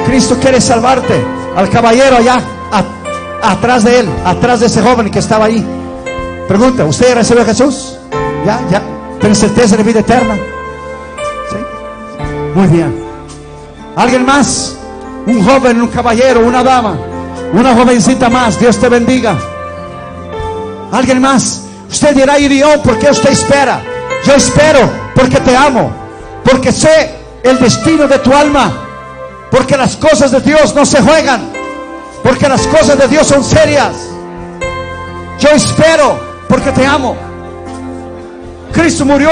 Cristo quiere salvarte. Al caballero allá, atrás de él, atrás de ese joven que estaba ahí. Pregunta, ¿usted ya recibió a Jesús? ¿Ya? ¿Ya? ¿Tiene certeza de vida eterna? ¿Sí? Muy bien. ¿Alguien más? Un joven, un caballero, una dama, una jovencita más. Dios te bendiga. ¿Alguien más? Usted dirá, Irión, ¿por qué usted espera? Yo espero porque te amo, porque sé el destino de tu alma, porque las cosas de Dios no se juegan, porque las cosas de Dios son serias. Yo espero porque te amo. Cristo murió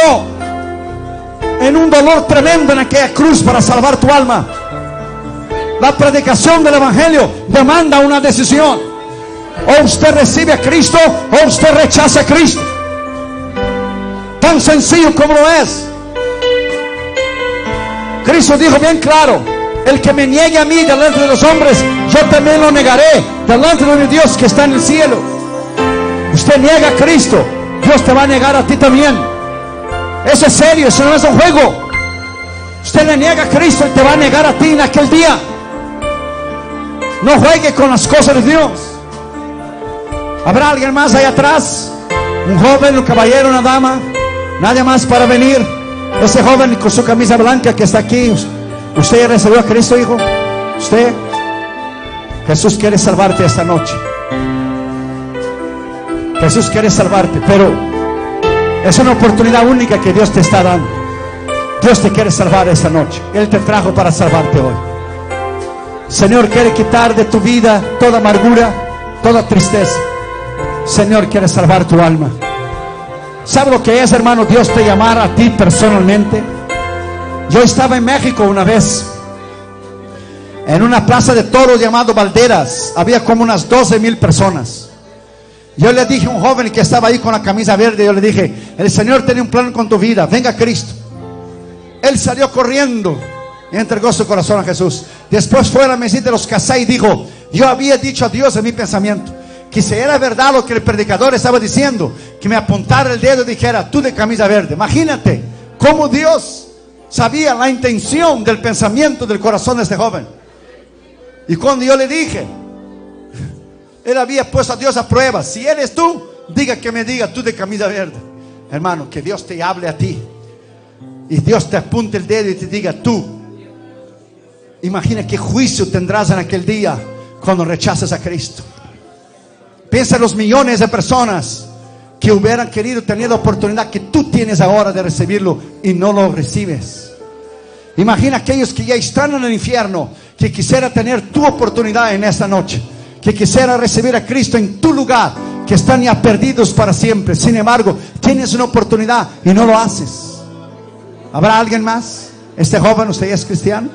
en un dolor tremendo en aquella cruz para salvar tu alma. La predicación del Evangelio demanda una decisión. O usted recibe a Cristo o usted rechaza a Cristo. Tan sencillo como lo es. Cristo dijo bien claro, el que me niegue a mí delante de los hombres, yo también lo negaré delante de mi Dios que está en el cielo. Usted niega a Cristo, Dios te va a negar a ti también. Eso es serio, eso no es un juego. Usted le niega a Cristo y te va a negar a ti en aquel día. No juegue con las cosas de Dios. ¿Habrá alguien más allá atrás? Un joven, un caballero, una dama. Nadie más para venir. Ese joven con su camisa blanca que está aquí. ¿Usted ya recibió a Cristo, hijo? ¿Usted? Jesús quiere salvarte esta noche. Jesús quiere salvarte, pero es una oportunidad única que Dios te está dando. Dios te quiere salvar esta noche. Él te trajo para salvarte hoy. Señor quiere quitar de tu vida toda amargura, toda tristeza. Señor quiere salvar tu alma. ¿Sabe lo que es, hermano? Dios te llamar a ti personalmente. Yo estaba en México una vez, en una plaza de toros llamado Valderas. Había como unas 12 mil personas. Yo le dije a un joven que estaba ahí con la camisa verde, yo le dije, el Señor tiene un plan con tu vida, venga Cristo. Él salió corriendo y entregó su corazón a Jesús. Después fue a la mesita de los casay y dijo, yo había dicho a Dios en mi pensamiento, que si era verdad lo que el predicador estaba diciendo, que me apuntara el dedo y dijera, tú de camisa verde. Imagínate cómo Dios sabía la intención del pensamiento del corazón de este joven. Y cuando yo le dije, él había puesto a Dios a prueba. Si eres tú, diga que me diga tú de camisa verde. Hermano, que Dios te hable a ti. Y Dios te apunte el dedo y te diga tú. Imagina qué juicio tendrás en aquel día cuando rechaces a Cristo. Piensa en los millones de personas que hubieran querido tener la oportunidad que tú tienes ahora de recibirlo y no lo recibes. Imagina aquellos que ya están en el infierno, que quisiera tener tu oportunidad en esta noche, que quisiera recibir a Cristo en tu lugar, que están ya perdidos para siempre. Sin embargo, tienes una oportunidad y no lo haces. ¿Habrá alguien más? Este joven, ¿usted es cristiano?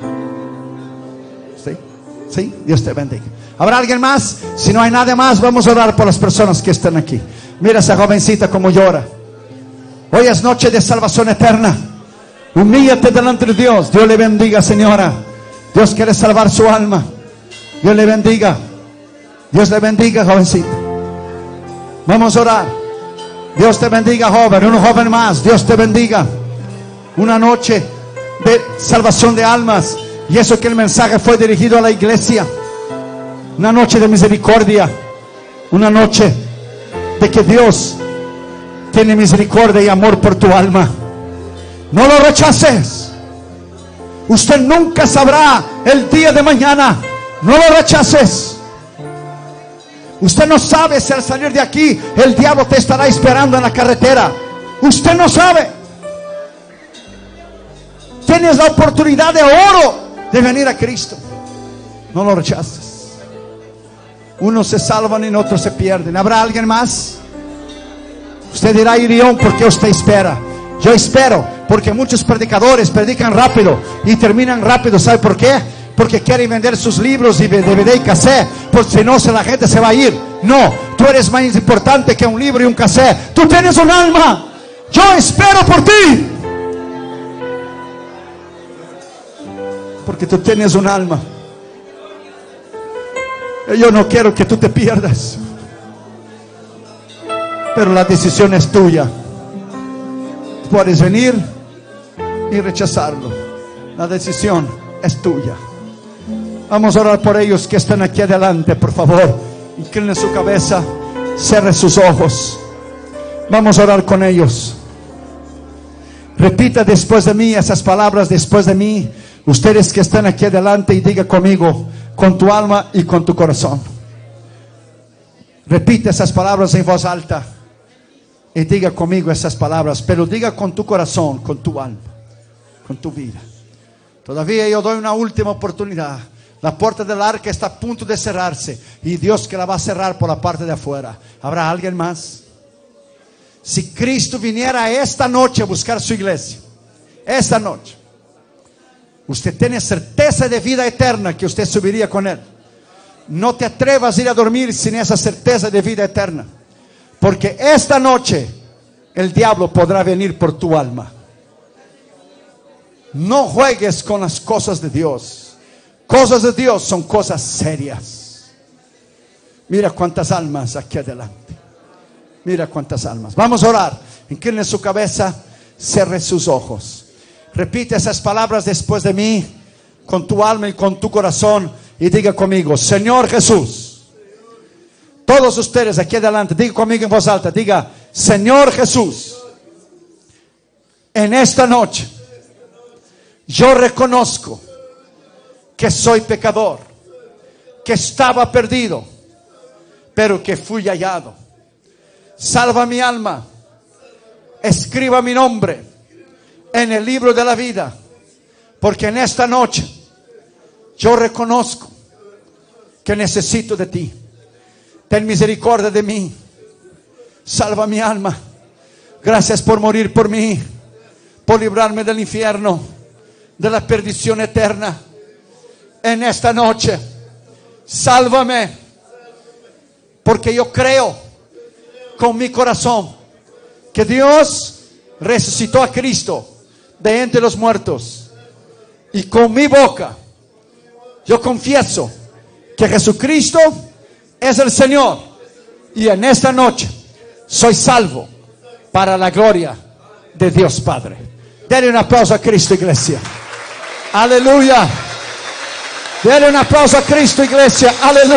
¿Sí? ¿Sí? Dios te bendiga. ¿Habrá alguien más? Si no hay nada más, vamos a orar por las personas que están aquí. Mira esa jovencita como llora. Hoy es noche de salvación eterna. Humíllate delante de Dios. Dios le bendiga, señora. Dios quiere salvar su alma. Dios le bendiga. Dios le bendiga, jovencita. Vamos a orar. Dios te bendiga, joven. Un joven más. Dios te bendiga. Una noche de salvación de almas. Y eso que el mensaje fue dirigido a la iglesia. Una noche de misericordia. Una noche de que Dios tiene misericordia y amor por tu alma. No lo rechaces. Usted nunca sabrá el día de mañana. No lo rechaces. Usted no sabe si al salir de aquí el diablo te estará esperando en la carretera. Usted no sabe. Tienes la oportunidad de oro de venir a Cristo. No lo rechaces. Unos se salvan y otros se pierden. ¿Habrá alguien más? Usted dirá, Irión, ¿por qué usted espera? Yo espero, porque muchos predicadores predican rápido y terminan rápido. ¿Sabe por qué? Porque quieren vender sus libros y DVD y cassette, porque si no, la gente se va a ir. No, tú eres más importante que un libro y un cassette. Tú tienes un alma. Yo espero por ti. Porque tú tienes un alma. Yo no quiero que tú te pierdas. Pero la decisión es tuya. Puedes venir y rechazarlo. La decisión es tuya. Vamos a orar por ellos que están aquí adelante, por favor. Incline su cabeza, cierre sus ojos. Vamos a orar con ellos. Repita después de mí esas palabras después de mí. Ustedes que están aquí adelante y diga conmigo, con tu alma y con tu corazón. Repite esas palabras en voz alta y diga conmigo esas palabras, pero diga con tu corazón, con tu alma, con tu vida. Todavía yo doy una última oportunidad. La puerta del arca está a punto de cerrarse y Dios que la va a cerrar por la parte de afuera. ¿Habrá alguien más? Si Cristo viniera esta noche a buscar su iglesia, esta noche, usted tiene certeza de vida eterna que usted subiría con Él. No te atrevas a ir a dormir sin esa certeza de vida eterna. Porque esta noche el diablo podrá venir por tu alma. No juegues con las cosas de Dios. Cosas de Dios son cosas serias. Mira cuántas almas aquí adelante. Mira cuántas almas. Vamos a orar. Incline su cabeza, cierre sus ojos. Repite esas palabras después de mí, con tu alma y con tu corazón, y diga conmigo, Señor Jesús. Todos ustedes aquí adelante, diga conmigo en voz alta, diga, Señor Jesús, en esta noche yo reconozco que soy pecador, que estaba perdido, pero que fui hallado. Salva mi alma, escriba mi nombre en el libro de la vida, porque en esta noche yo reconozco que necesito de ti. Ten misericordia de mí. Salva mi alma. Gracias por morir por mí, por librarme del infierno de la perdición eterna. En esta noche, sálvame, porque yo creo con mi corazón que Dios resucitó a Cristo de entre los muertos. Y con mi boca yo confieso que Jesucristo es el Señor. Y en esta noche soy salvo para la gloria de Dios Padre. Denle un aplauso a Cristo, iglesia. Aleluya. Denle un aplauso a Cristo, iglesia. Aleluya.